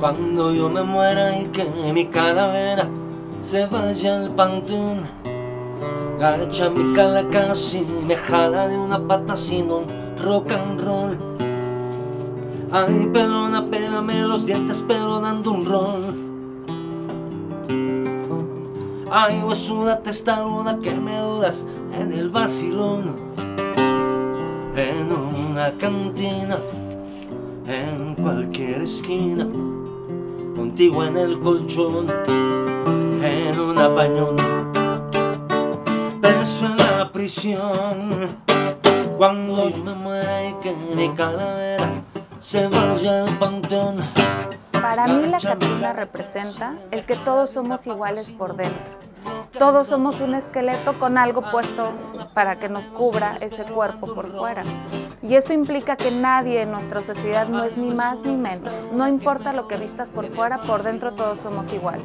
Cuando yo me muera y que mi calavera se vaya al panteón, gacha mi cala casi me jala de una pata sin un rock and roll. Ay, pelona, pélame los dientes, pero dando un rol. Ay, huesuda testaruda que me duras en el vacilón, en una cantina, en cualquier esquina, contigo en el colchón, en una pañón, preso en la prisión. Cuando yo me muera y que mi calavera se vaya al panteón. Para mí la Catrina representa el que todos somos iguales por dentro. Todos somos un esqueleto con algo puesto para que nos cubra ese cuerpo por fuera. Y eso implica que nadie en nuestra sociedad no es ni más ni menos. No importa lo que vistas por fuera, por dentro todos somos iguales.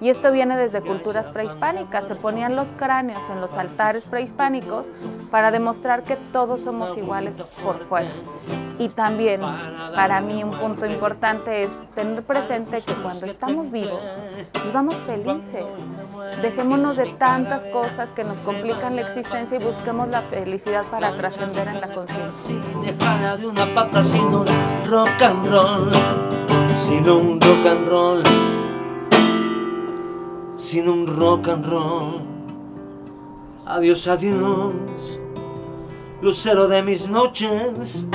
Y esto viene desde culturas prehispánicas. Se ponían los cráneos en los altares prehispánicos para demostrar que todos somos iguales por fuera. Y también, para mí, un punto importante es tener presente que cuando estamos vivos, vivamos felices. Dejémonos de tantas cosas que nos complican la existencia y busquemos la felicidad para trascender en la conciencia. de rock and roll, un rock and roll, sin un rock and roll. Adiós, adiós, lucero de mis noches,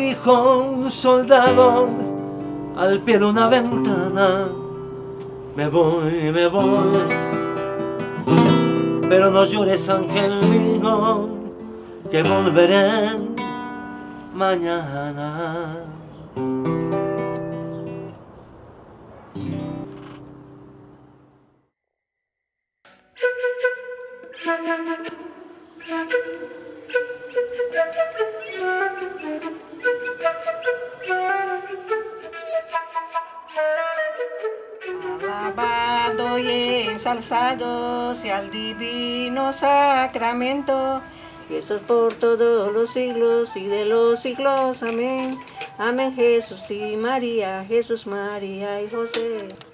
dijo un soldado al pie de una ventana. Me voy, me voy, pero no llores, ángel mío, que volveré mañana. Y el divino sacramento. Jesús por todos los siglos y de los siglos. Amén. Amén Jesús y María, Jesús, María y José.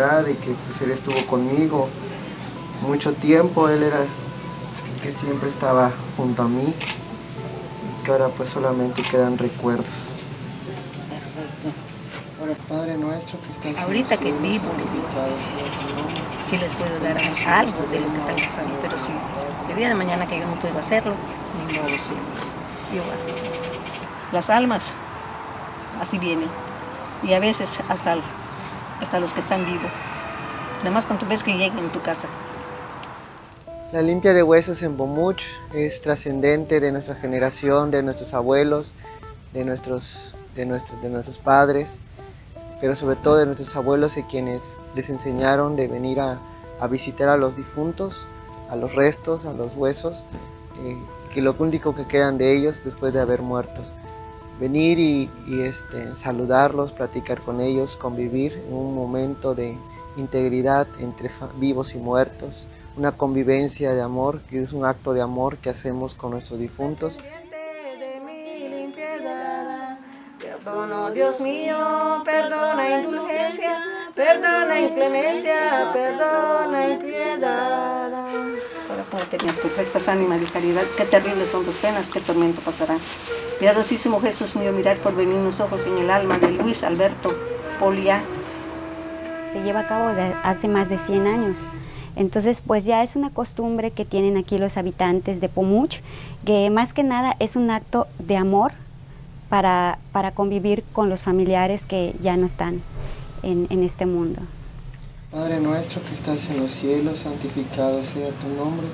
Acá, de que pues él estuvo conmigo mucho tiempo, él era el que siempre estaba junto a mí y que ahora pues solamente quedan recuerdos. Padre nuestro que estás en Ahorita los que vivo. Sí les puedo dar algo de lo que están pasando, pero sí, el día de mañana que yo no puedo hacerlo, ni modo, sí. Yo voy a hacerlo. Las almas así vienen. Y a veces hasta, hasta los que están vivos. Además cuando tú ves que llegan en tu casa. La limpia de huesos en Bomuch es trascendente de nuestra generación, de nuestros abuelos, de nuestros, de, nuestros, de nuestros padres, pero sobre todo de nuestros abuelos y quienes les enseñaron de venir a, a visitar a los difuntos, a los restos, a los huesos, eh, que lo único que quedan de ellos después de haber muertos. Venir y, y, este, saludarlos, platicar con ellos, convivir en un momento de integridad entre vivos y muertos, una convivencia de amor, que es un acto de amor que hacemos con nuestros difuntos. Perdono, Dios mío, perdona indulgencia, perdona inclemencia, perdona impiedad. Para poder tener perfectas ánimas de caridad, qué terribles son tus penas, qué tormento pasará. Piadosísimo Jesús mío, mirar por benignos ojos en el alma de Luis Alberto Poliá. se lleva a cabo de- hace más de 100 años. Entonces, pues ya es una costumbre que tienen aquí los habitantes de Pomuch, que más que nada es un acto de amor para, para convivir con los familiares que ya no están en, en este mundo. Padre nuestro que estás en los cielos, santificado sea tu nombre.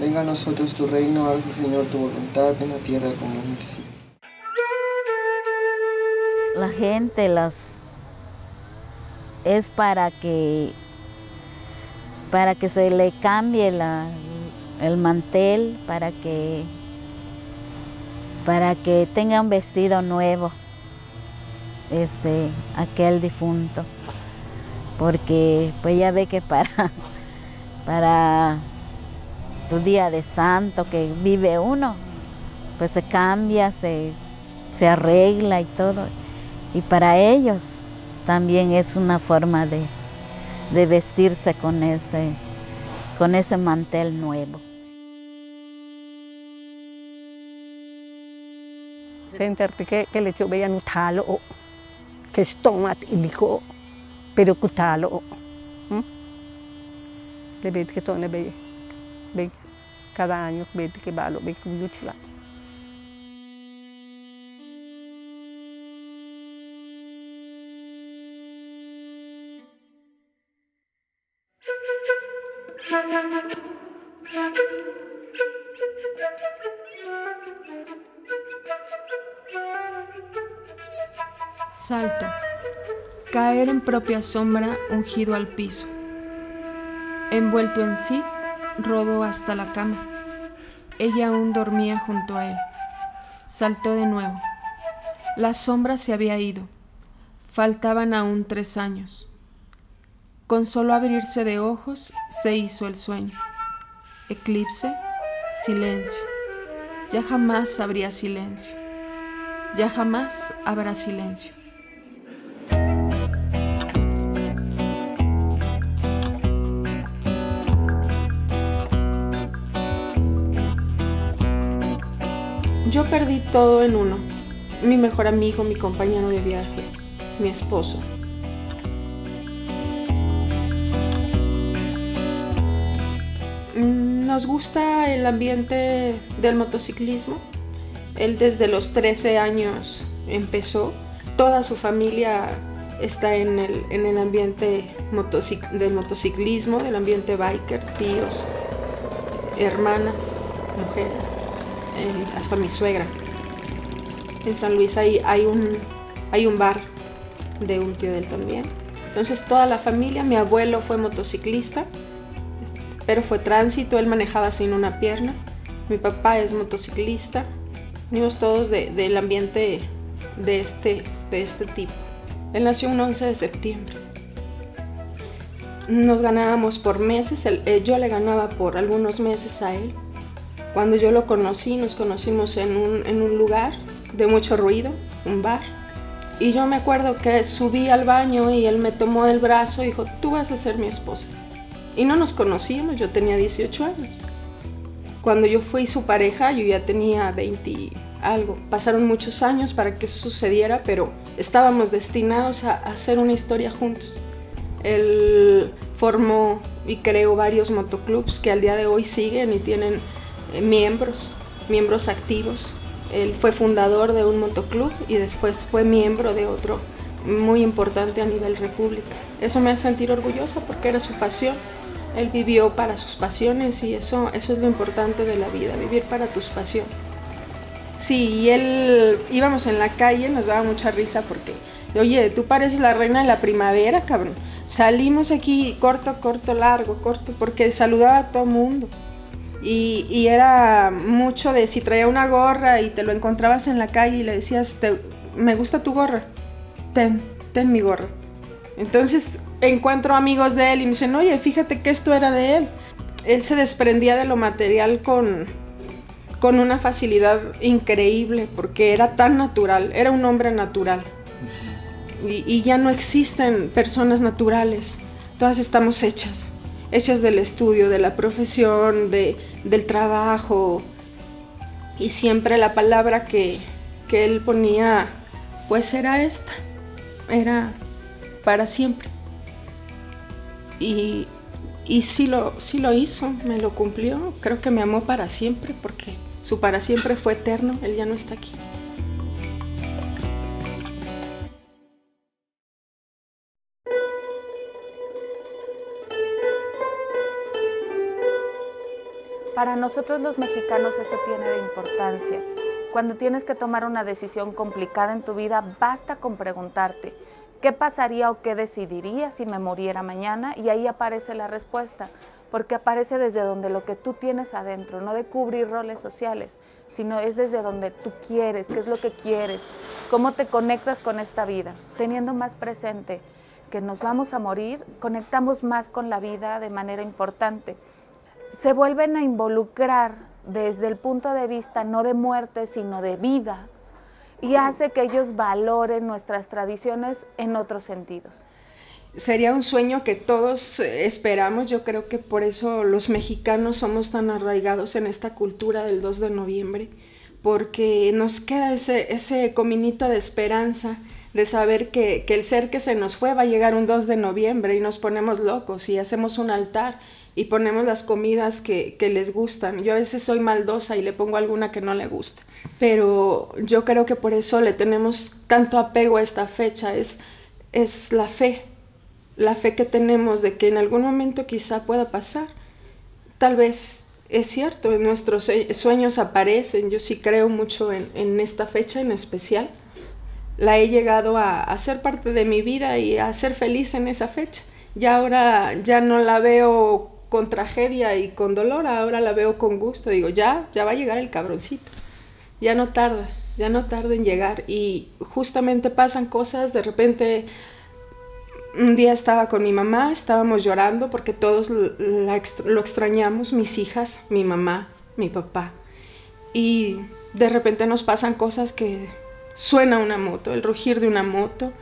Venga a nosotros tu reino, hágase Señor tu voluntad en la tierra como en el cielo. la gente, las es para que, para que se le cambie el mantel, para que, para que tenga un vestido nuevo, este, aquel difunto. Porque pues ya ve que para, para tu día de santo que vive uno, pues se cambia, se, se arregla y todo. Y para ellos también es una forma de, de vestirse con ese, con ese mantel nuevo. Sentir que, que le dio veía nutalo, que estomat iliko, pero cutalo. Le vedi que todo le ve, cada año, ve que balo, ve que yuchla. Salto. Caer en propia sombra ungido al piso. Envuelto en sí, rodó hasta la cama. Ella aún dormía junto a él. Saltó de nuevo. La sombra se había ido. Faltaban aún tres años. Con solo abrirse de ojos se hizo el sueño. Eclipse, silencio. Ya jamás habría silencio. Ya jamás habrá silencio. Yo perdí todo en uno. Mi mejor amigo, mi compañero de viaje, mi esposo. Nos gusta el ambiente del motociclismo. Él desde los 13 años empezó. Toda su familia está en el, en el ambiente motocic del motociclismo, del ambiente biker, tíos, hermanas, mujeres, eh, hasta mi suegra. En San Luis hay, hay, un, hay un bar de un tío de él también. Entonces toda la familia, mi abuelo fue motociclista, pero fue tránsito, él manejaba sin una pierna. Mi papá es motociclista. Venimos todos de, del ambiente de este, de este tipo. Él nació un 11 de septiembre. Nos ganábamos por meses, eh, yo le ganaba por algunos meses a él. Cuando yo lo conocí, nos conocimos en un, en un lugar de mucho ruido, un bar. Y yo me acuerdo que subí al baño y él me tomó del brazo y dijo, tú vas a ser mi esposa. Y no nos conocíamos, yo tenía 18 años. Cuando yo fui su pareja, yo ya tenía 20 algo. Pasaron muchos años para que eso sucediera, pero estábamos destinados a hacer una historia juntos. Él formó y creó varios motoclubs que al día de hoy siguen y tienen miembros, miembros activos. Él fue fundador de un motoclub y después fue miembro de otro muy importante a nivel república. Eso me hace sentir orgullosa porque era su pasión. Él vivió para sus pasiones y eso, eso es lo importante de la vida, vivir para tus pasiones. Sí, y él íbamos en la calle, nos daba mucha risa porque, oye, tú pareces la reina de la primavera, cabrón. Salimos aquí corto, corto, largo, corto, porque saludaba a todo mundo. Y, y, era mucho de si traía una gorra y te lo encontrabas en la calle y le decías, me gusta tu gorra, ten, ten mi gorra. Entonces encuentro amigos de él y me dicen, oye, fíjate que esto era de él. Él se desprendía de lo material con, con una facilidad increíble porque era tan natural, era un hombre natural. Y, y ya no existen personas naturales, todas estamos hechas, hechas del estudio, de la profesión, de, del trabajo. Y siempre la palabra que, que él ponía, pues era esta, era para siempre. Y, y sí, lo, sí lo hizo, me lo cumplió. Creo que me amó para siempre porque su para siempre fue eterno, él ya no está aquí. Para nosotros los mexicanos eso tiene de importancia. Cuando tienes que tomar una decisión complicada en tu vida, basta con preguntarte, ¿Qué pasaría o qué decidiría si me muriera mañana? Y ahí aparece la respuesta, porque aparece desde donde lo que tú tienes adentro, no de cubrir roles sociales, sino es desde donde tú quieres, qué es lo que quieres, cómo te conectas con esta vida, teniendo más presente que nos vamos a morir, conectamos más con la vida de manera importante. Se vuelven a involucrar desde el punto de vista no de muerte, sino de vida, y hace que ellos valoren nuestras tradiciones en otros sentidos. Sería un sueño que todos esperamos, yo creo que por eso los mexicanos somos tan arraigados en esta cultura del 2 de noviembre, porque nos queda ese, ese cominito de esperanza de saber que, que, el ser que se nos fue va a llegar un 2 de noviembre y nos ponemos locos y hacemos un altar y ponemos las comidas que, que les gustan. Yo a veces soy maldosa y le pongo alguna que no le gusta pero yo creo que por eso le tenemos tanto apego a esta fecha, es, es la fe, la fe que tenemos de que en algún momento quizá pueda pasar. Tal vez es cierto, en nuestros sueños aparecen, yo sí creo mucho en, en esta fecha en especial. La he llegado a, a ser parte de mi vida y a ser feliz en esa fecha. Ya ahora ya no la veo con tragedia y con dolor, ahora la veo con gusto. Digo, ya, ya va a llegar el cabroncito ya no tarda, ya no tarda en llegar y justamente pasan cosas, de repente un día estaba con mi mamá, estábamos llorando porque todos lo extrañamos, mis hijas, mi mamá, mi papá. Y de repente nos pasan cosas que suena una moto, el rugir de una moto.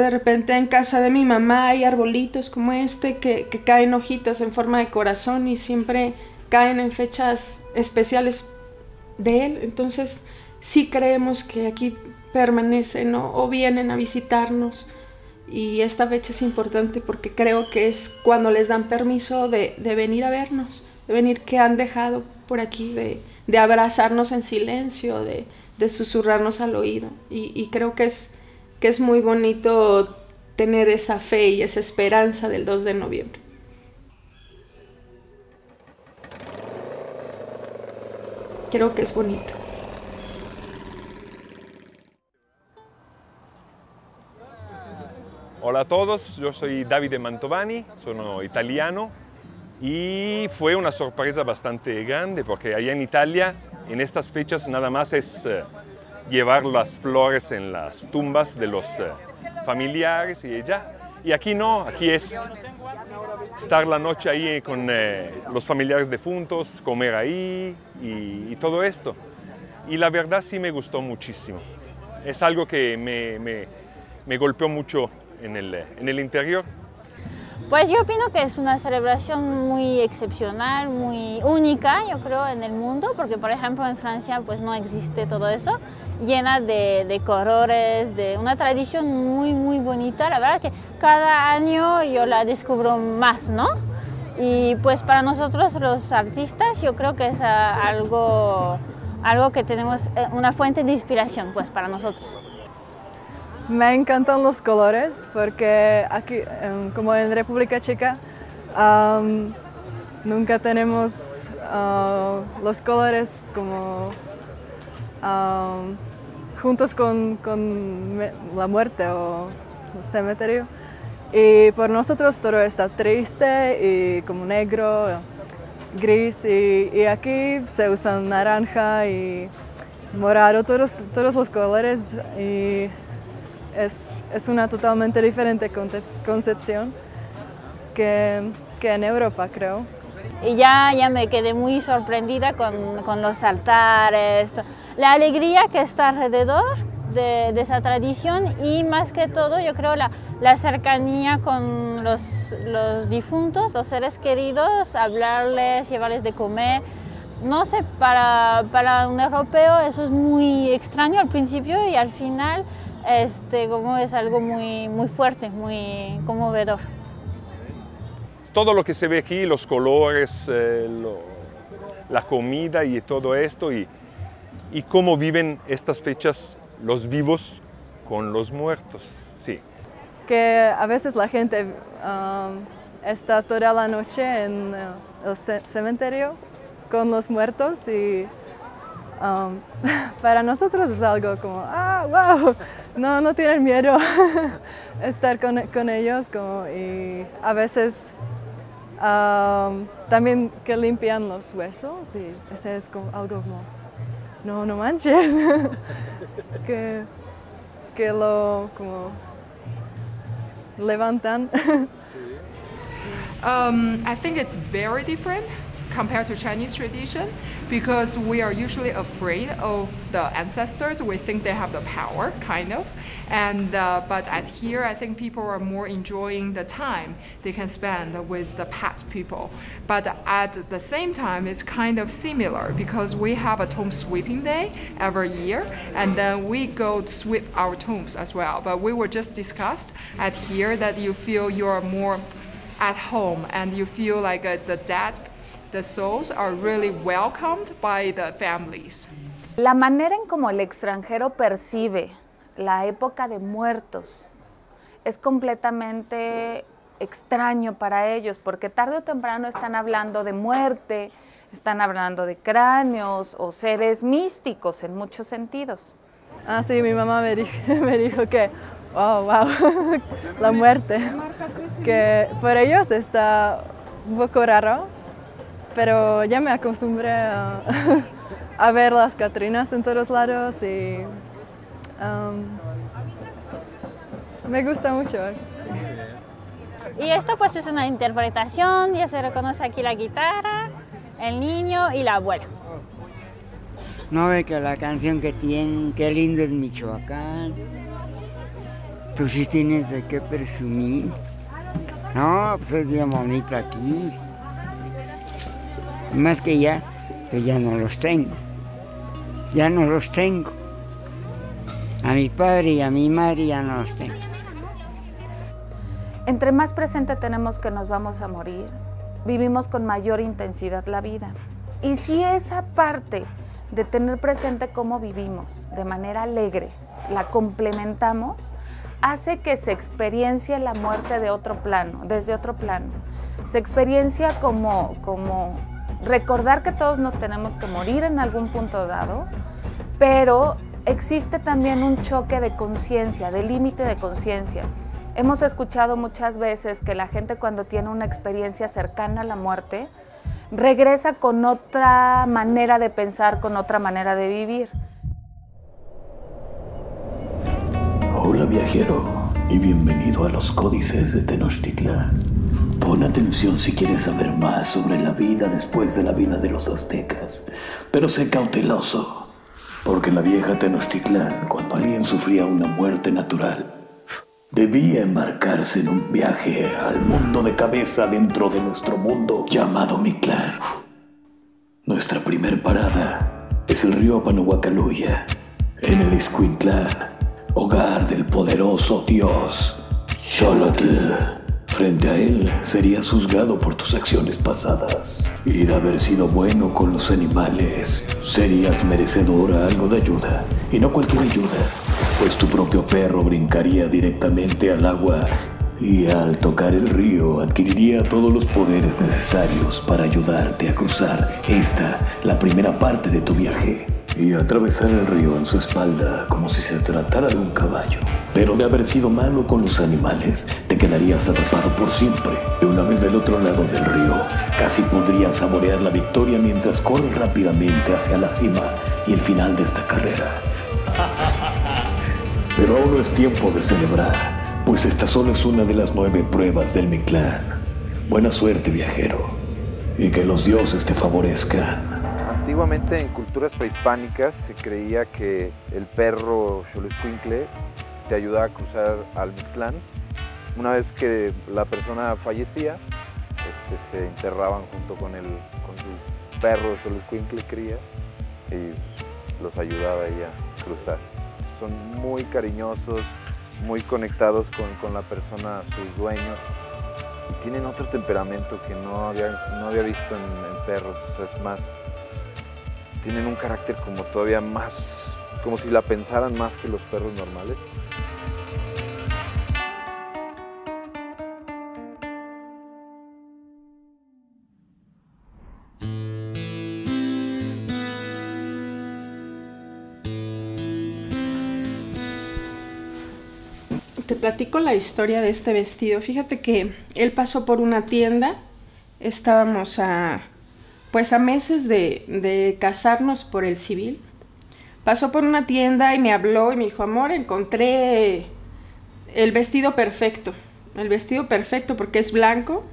De repente en casa de mi mamá hay arbolitos como este que, que caen hojitas en forma de corazón y siempre caen en fechas especiales de Él. Entonces, sí creemos que aquí permanecen o vienen a visitarnos. Y esta fecha es importante porque creo que es cuando les dan permiso de, venir a vernos, de venir que han dejado por aquí, de, abrazarnos en silencio, de, susurrarnos al oído. Y, creo que es, que es muy bonito tener esa fe y esa esperanza del 2 de noviembre. creo que es bonito. Hola a todos, yo soy Davide Mantovani, soy italiano y fue una sorpresa bastante grande porque allá en Italia en estas fechas nada más es eh, llevar las flores en las tumbas de los eh, familiares y ya. Y aquí no, aquí es estar la noche ahí con eh, los familiares defuntos, comer ahí y, todo esto. Y la verdad sí me gustó muchísimo. Es algo que me, me, golpeó mucho en el, en el interior. Pues yo opino que es una celebración muy excepcional, muy única, yo creo, en el mundo, porque por ejemplo en Francia pues no existe todo eso llena de, de, colores, de una tradición muy, muy bonita. La verdad que cada año yo la descubro más, ¿no? Y pues para nosotros los artistas yo creo que es algo, algo que tenemos eh, una fuente de inspiración pues para nosotros. Me encantan los colores porque aquí, em, como en República Checa, nunca tenemos ah, los colores como juntos con, con, la muerte o el cementerio. Y por nosotros todo está triste y como negro, gris y, aquí se usan naranja y morado, todos, todos los colores y es, es una totalmente diferente concepción que, que en Europa creo. Y ya, ya me quedé muy sorprendida con, con los altares, la alegría que está alrededor de, esa tradición y más que todo yo creo la, la cercanía con los, los, difuntos, los seres queridos, hablarles, llevarles de comer. No sé, para, para un europeo eso es muy extraño al principio y al final este, como es algo muy, muy fuerte, muy conmovedor todo lo que se ve aquí, los colores, eh, la comida y todo esto, y, cómo viven estas fechas los vivos con los muertos. Sí. Que a veces la gente um, está toda la noche en el cementerio con los muertos y um, para nosotros es algo como, ah, wow, no, no tienen miedo estar con, con ellos como, y a veces um, también que limpian los huesos y ese es como algo como, no, no manches, que, que lo como levantan. Um, I think it's very different compared to Chinese tradition because we are usually afraid of the ancestors. We think they have the power, kind of. And uh, but at here, I think people are more enjoying the time they can spend with the past people. But at the same time, it's kind of similar because we have a tomb sweeping day every year, and then we go sweep our tombs as well. But we were just discussed at here that you feel you're more at home and you feel like uh, the dead the souls are really welcomed by the families. La manera en como el extranjero percibe la época de muertos es completamente extraño para ellos, porque tarde o temprano están hablando de muerte, están hablando de cráneos o seres místicos en muchos sentidos. Ah, sí, mi mamá me dijo, que, oh, wow, la muerte, que por ellos está un poco raro, pero ya me acostumbré a ver las Catrinas en todos lados y um, me gusta mucho. Y esto pues es una interpretación, ya se reconoce aquí la guitarra, el niño y la abuela. No ve que la canción que tienen, qué lindo es Michoacán. Tú sí tienes de qué presumir. No, pues es bien bonito aquí. Más que ya, que ya no los tengo. Ya no los tengo. A mi padre y a mi madre ya no los tengo. Entre más presente tenemos que nos vamos a morir, vivimos con mayor intensidad la vida. Y si esa parte de tener presente cómo vivimos de manera alegre la complementamos, hace que se experiencie la muerte de otro plano, desde otro plano. Se experiencia como, como recordar que todos nos tenemos que morir en algún punto dado, pero existe también un choque de conciencia, de límite de conciencia. Hemos escuchado muchas veces que la gente cuando tiene una experiencia cercana a la muerte, regresa con otra manera de pensar, con otra manera de vivir. Hola viajero y bienvenido a los códices de Tenochtitlan. Pon atención si quieres saber más sobre la vida después de la vida de los aztecas, pero sé cauteloso, porque la vieja Tenochtitlan, cuando alguien sufría una muerte natural, debía embarcarse en un viaje al mundo de cabeza dentro de nuestro mundo llamado Mictlán. Nuestra primer parada es el río Panahuacaluya, en el Iscuintlán, hogar del poderoso dios Xolotl. Frente a él serías juzgado por tus acciones pasadas. Y de haber sido bueno con los animales, serías merecedora algo de ayuda. Y no cualquier ayuda, pues tu propio perro brincaría directamente al agua y al tocar el río adquiriría todos los poderes necesarios para ayudarte a cruzar esta, la primera parte de tu viaje y atravesar el río en su espalda como si se tratara de un caballo. Pero de haber sido malo con los animales, te quedarías atrapado por siempre. Y una vez del otro lado del río, casi podrías saborear la victoria mientras corres rápidamente hacia la cima y el final de esta carrera. Pero aún no es tiempo de celebrar, pues esta solo es una de las nueve pruebas del Mictlán. Buena suerte, viajero, y que los dioses te favorezcan. Antiguamente en culturas prehispánicas se creía que el perro Xoloscuincle te ayudaba a cruzar al Mictlán. Una vez que la persona fallecía, este, se enterraban junto con el, con el perro Xoloscuincle cría y los ayudaba ahí a cruzar. Son muy cariñosos, muy conectados con, con la persona, sus dueños y tienen otro temperamento que no había, no había visto en, en perros, o sea, es más tienen un carácter como todavía más, como si la pensaran más que los perros normales. te platico la historia de este vestido. Fíjate que él pasó por una tienda, estábamos a, pues a meses de, de casarnos por el civil. Pasó por una tienda y me habló y me dijo, amor, encontré el vestido perfecto. El vestido perfecto porque es blanco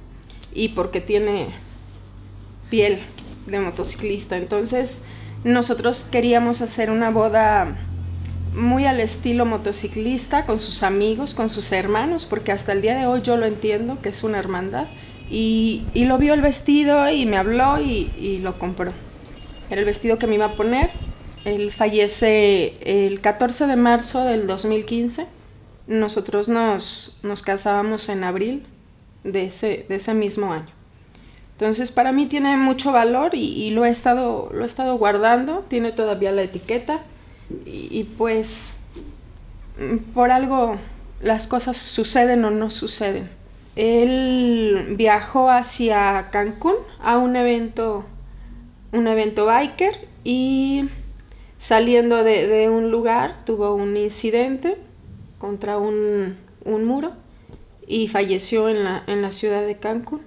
y porque tiene piel de motociclista. Entonces nosotros queríamos hacer una boda muy al estilo motociclista, con sus amigos, con sus hermanos, porque hasta el día de hoy yo lo entiendo, que es una hermandad. Y, lo vio el vestido y me habló y, lo compró. Era el vestido que me iba a poner. Él fallece el 14 de marzo del 2015. Nosotros nos, nos casábamos en abril de ese, de ese mismo año. Entonces para mí tiene mucho valor y, lo, he estado, lo he estado guardando. Tiene todavía la etiqueta y, pues por algo las cosas suceden o no suceden. Él viajó hacia Cancún a un evento, un evento biker y saliendo de, un lugar tuvo un incidente contra un, un muro y falleció en la, en la ciudad de Cancún.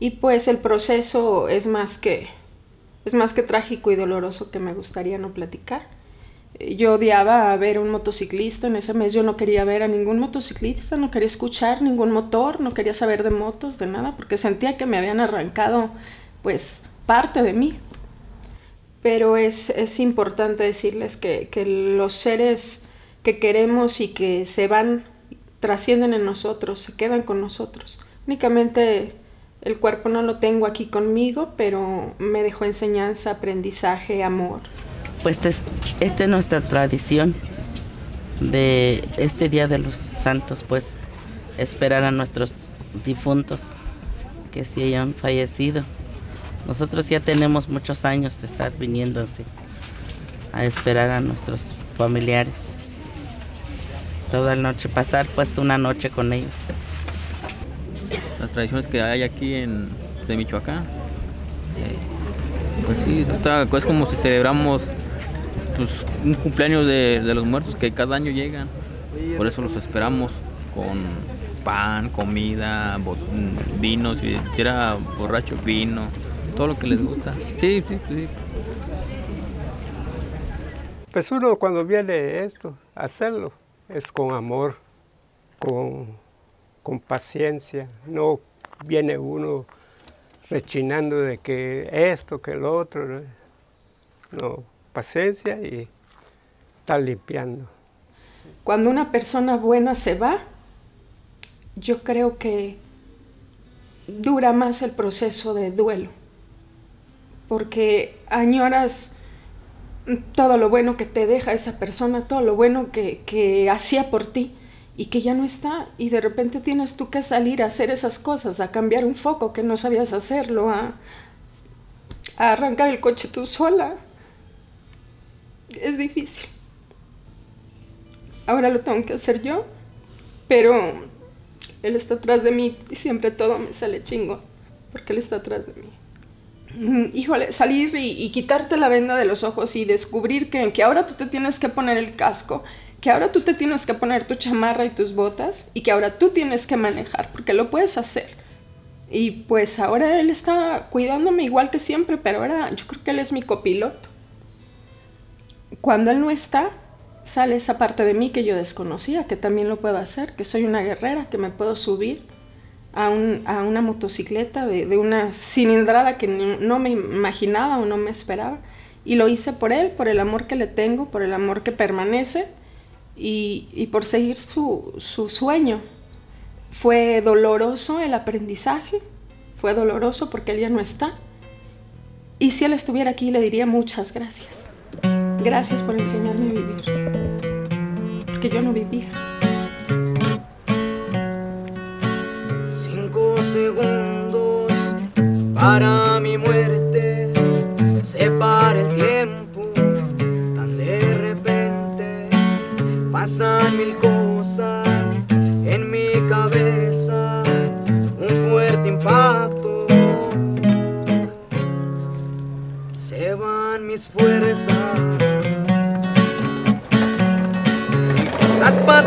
Y pues el proceso es más que es más que trágico y doloroso que me gustaría no platicar yo odiaba ver un motociclista, en ese mes yo no quería ver a ningún motociclista, no quería escuchar ningún motor, no quería saber de motos, de nada, porque sentía que me habían arrancado pues parte de mí. Pero es, es importante decirles que, que los seres que queremos y que se van, trascienden en nosotros, se quedan con nosotros. Únicamente el cuerpo no lo tengo aquí conmigo, pero me dejó enseñanza, aprendizaje, amor pues esta es nuestra tradición de este Día de los Santos, pues esperar a nuestros difuntos que sí hayan fallecido. Nosotros ya tenemos muchos años de estar viniendo así a esperar a nuestros familiares. Toda la noche, pasar pues una noche con ellos. Las tradiciones que hay aquí en de Michoacán, eh, pues sí, es como si celebramos pues, un cumpleaños de, los muertos que cada año llegan. Por eso los esperamos con pan, comida, vino, si era borracho, vino, todo lo que les gusta. Sí, sí, sí. Pues uno cuando viene esto, hacerlo, es con amor, con, con paciencia. No viene uno rechinando de que esto, que lo otro. No y estar limpiando. Cuando una persona buena se va, yo creo que dura más el proceso de duelo, porque añoras todo lo bueno que te deja esa persona, todo lo bueno que, hacía por ti y que ya no está y de repente tienes tú que salir a hacer esas cosas, a cambiar un foco que no sabías hacerlo, a arrancar el coche tú sola, es difícil. Ahora lo tengo que hacer yo, pero él está atrás de mí y siempre todo me sale chingo, porque él está atrás de mí. Mm, híjole, salir y, y, quitarte la venda de los ojos y descubrir que, que ahora tú te tienes que poner el casco, que ahora tú te tienes que poner tu chamarra y tus botas y que ahora tú tienes que manejar, porque lo puedes hacer. Y pues ahora él está cuidándome igual que siempre, pero ahora yo creo que él es mi copiloto cuando él no está, sale esa parte de mí que yo desconocía, que también lo puedo hacer, que soy una guerrera, que me puedo subir a, un, a una motocicleta de, una cilindrada que no me imaginaba o no me esperaba. Y lo hice por él, por el amor que le tengo, por el amor que permanece y, por seguir su sueño. Fue doloroso el aprendizaje, fue doloroso porque él ya no está. Y si él estuviera aquí, le diría muchas gracias. Gracias por enseñarme a vivir, porque yo no vivía. Cinco segundos para mi muerte, separa el tiempo, tan de repente pasan mil cosas en mi cabeza, un fuerte impacto. Se van mis fuerzas.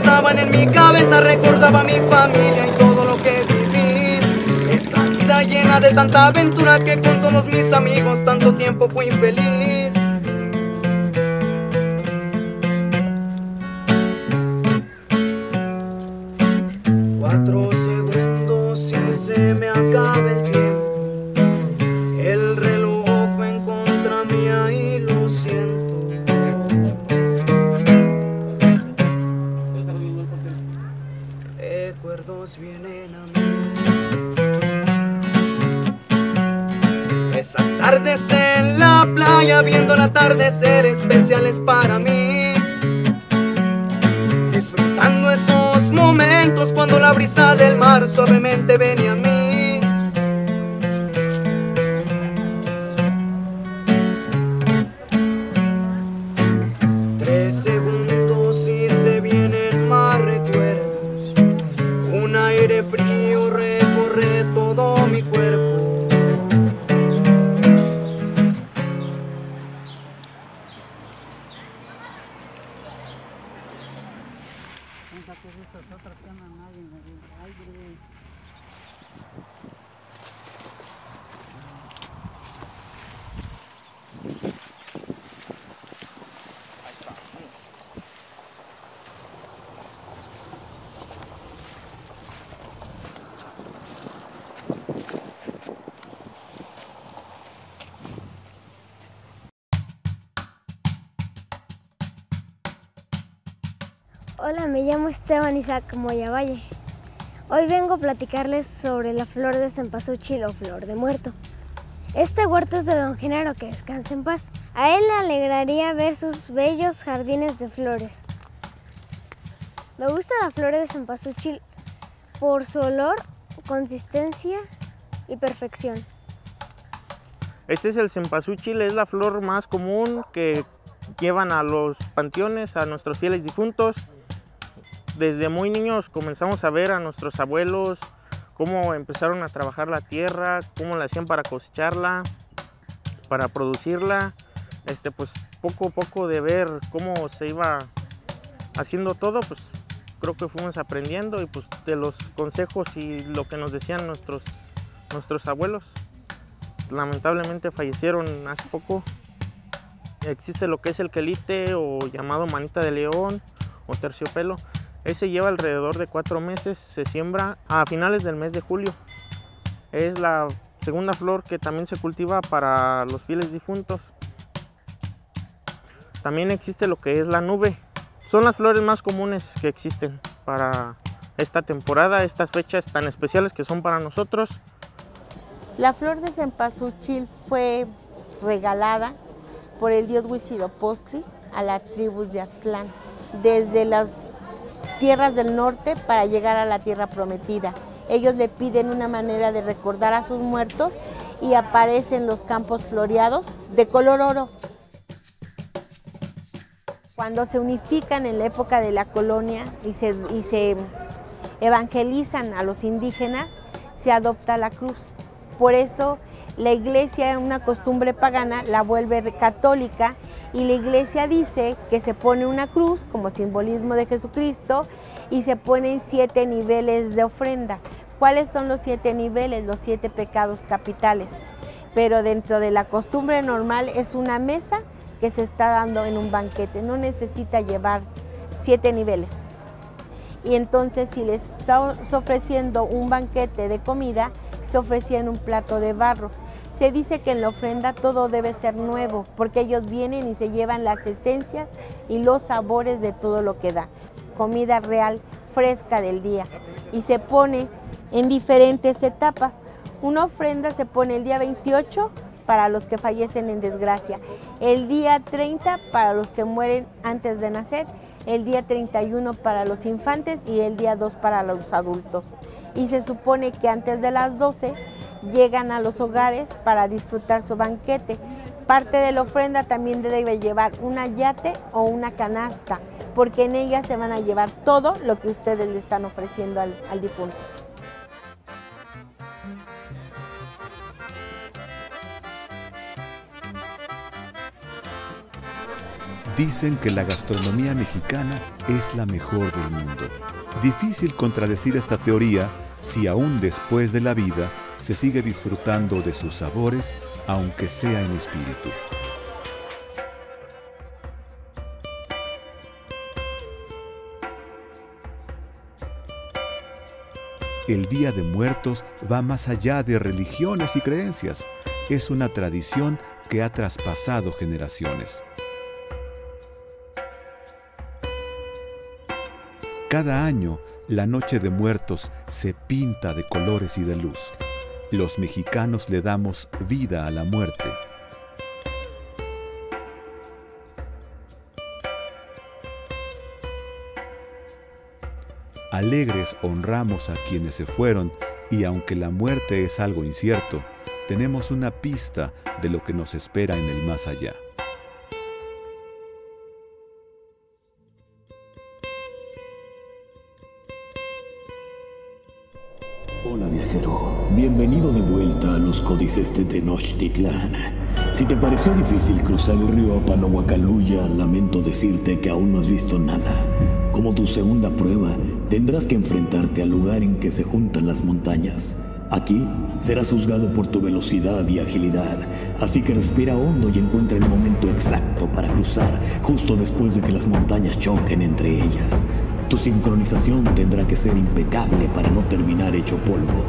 Pasaban en mi cabeza, recordaba mi familia y todo lo que viví. Esa vida llena de tanta aventura que con todos mis amigos tanto tiempo fui infeliz. Isaac Moyavalle. Hoy vengo a platicarles sobre la flor de cempasúchil o flor de muerto. Este huerto es de don Genaro, que descansa en paz. A él le alegraría ver sus bellos jardines de flores. Me gusta la flor de cempasúchil por su olor, consistencia y perfección. Este es el cempasúchil, es la flor más común que llevan a los panteones, a nuestros fieles difuntos. Desde muy niños comenzamos a ver a nuestros abuelos cómo empezaron a trabajar la tierra, cómo la hacían para cosecharla, para producirla. Este, pues poco a poco de ver cómo se iba haciendo todo, pues creo que fuimos aprendiendo y pues de los consejos y lo que nos decían nuestros, nuestros abuelos. Lamentablemente fallecieron hace poco. Existe lo que es el quelite o llamado manita de león o terciopelo. Ese lleva alrededor de cuatro meses, se siembra a finales del mes de julio. Es la segunda flor que también se cultiva para los fieles difuntos. También existe lo que es la nube. Son las flores más comunes que existen para esta temporada, estas fechas tan especiales que son para nosotros. La flor de cempasúchil fue regalada por el dios Huitzilopochtli a la tribu de Aztlán desde las tierras del norte para llegar a la tierra prometida. Ellos le piden una manera de recordar a sus muertos y aparecen los campos floreados de color oro. Cuando se unifican en la época de la colonia y se, y se evangelizan a los indígenas, se adopta la cruz. Por eso la iglesia, una costumbre pagana, la vuelve católica y la iglesia dice que se pone una cruz como simbolismo de Jesucristo y se ponen siete niveles de ofrenda. ¿Cuáles son los siete niveles? Los siete pecados capitales. Pero dentro de la costumbre normal es una mesa que se está dando en un banquete. No necesita llevar siete niveles. Y entonces si les está ofreciendo un banquete de comida, se ofrecía en un plato de barro. Se dice que en la ofrenda todo debe ser nuevo, porque ellos vienen y se llevan las esencias y los sabores de todo lo que da. Comida real, fresca del día. Y se pone en diferentes etapas. Una ofrenda se pone el día 28 para los que fallecen en desgracia, el día 30 para los que mueren antes de nacer, el día 31 para los infantes y el día 2 para los adultos. Y se supone que antes de las 12 llegan a los hogares para disfrutar su banquete. Parte de la ofrenda también debe llevar una yate o una canasta, porque en ella se van a llevar todo lo que ustedes le están ofreciendo al, al difunto. Dicen que la gastronomía mexicana es la mejor del mundo. Difícil contradecir esta teoría si aún después de la vida se sigue disfrutando de sus sabores, aunque sea en espíritu. El Día de Muertos va más allá de religiones y creencias. Es una tradición que ha traspasado generaciones. Cada año, la Noche de Muertos se pinta de colores y de luz. Los mexicanos le damos vida a la muerte. Alegres honramos a quienes se fueron y aunque la muerte es algo incierto, tenemos una pista de lo que nos espera en el más allá. Bienvenido de vuelta a los códices de Tenochtitlán. Si te pareció difícil cruzar el río Apanahuacaluya, lamento decirte que aún no has visto nada. Como tu segunda prueba, tendrás que enfrentarte al lugar en que se juntan las montañas. Aquí serás juzgado por tu velocidad y agilidad, así que respira hondo y encuentra el momento exacto para cruzar justo después de que las montañas choquen entre ellas. Tu sincronización tendrá que ser impecable para no terminar hecho polvo.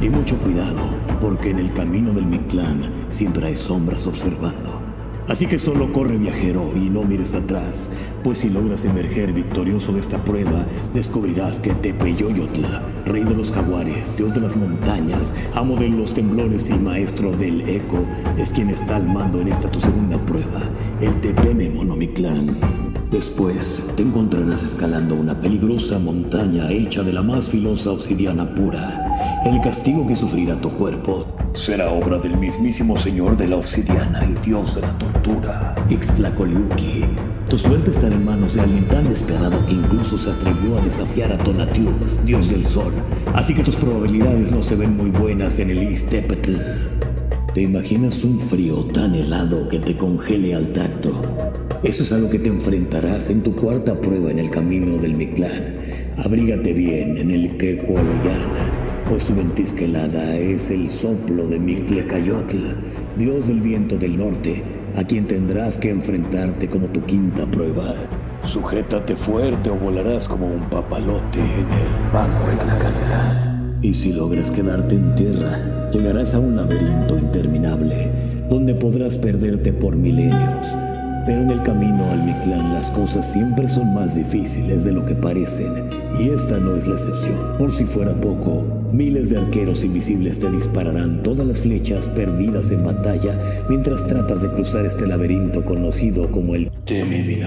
Y mucho cuidado, porque en el camino del Mictlán siempre hay sombras observando. Así que solo corre viajero y no mires atrás, pues si logras emerger victorioso de esta prueba, descubrirás que Tepeyoyotl, rey de los jaguares, dios de las montañas, amo de los temblores y maestro del eco, es quien está al mando en esta tu segunda prueba, el Tepeme Monomictlán. Después te encontrarás escalando una peligrosa montaña hecha de la más filosa obsidiana pura. El castigo que sufrirá tu cuerpo será obra del mismísimo señor de la obsidiana y dios de la tortura, Ixtlacoliuqui. Tu suerte estará en manos de alguien tan despiadado que incluso se atrevió a desafiar a Tonatiuh, dios del sol. Así que tus probabilidades no se ven muy buenas en el Ixtepetl. ¿Te imaginas un frío tan helado que te congele al tacto? Eso es a lo que te enfrentarás en tu cuarta prueba en el camino del Mictlán. Abrígate bien en el Quecualoyan, pues su ventisca es el soplo de Mictlecayotl, dios del viento del norte, a quien tendrás que enfrentarte como tu quinta prueba. Sujétate fuerte o volarás como un papalote en el banco de la. Y si logras quedarte en tierra, llegarás a un laberinto interminable, donde podrás perderte por milenios. Pero en el camino al Mictlán las cosas siempre son más difíciles de lo que parecen, y esta no es la excepción. Por si fuera poco, miles de arqueros invisibles te dispararán todas las flechas perdidas en batalla mientras tratas de cruzar este laberinto conocido como el Teme.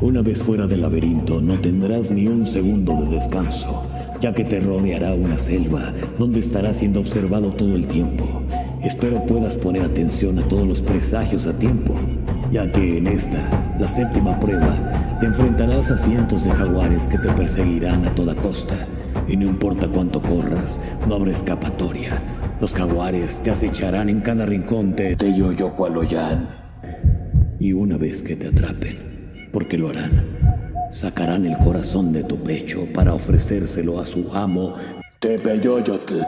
Una vez fuera del laberinto no tendrás ni un segundo de descanso, ya que te rodeará una selva donde estarás siendo observado todo el tiempo. Espero puedas poner atención a todos los presagios a tiempo, ya que en esta, la séptima prueba, te enfrentarás a cientos de jaguares que te perseguirán a toda costa. Y no importa cuánto corras, no habrá escapatoria. Los jaguares te acecharán en cada rincón de Teyoyocualoyan. Y una vez que te atrapen, porque lo harán, sacarán el corazón de tu pecho para ofrecérselo a su amo, Tepeyoyotl,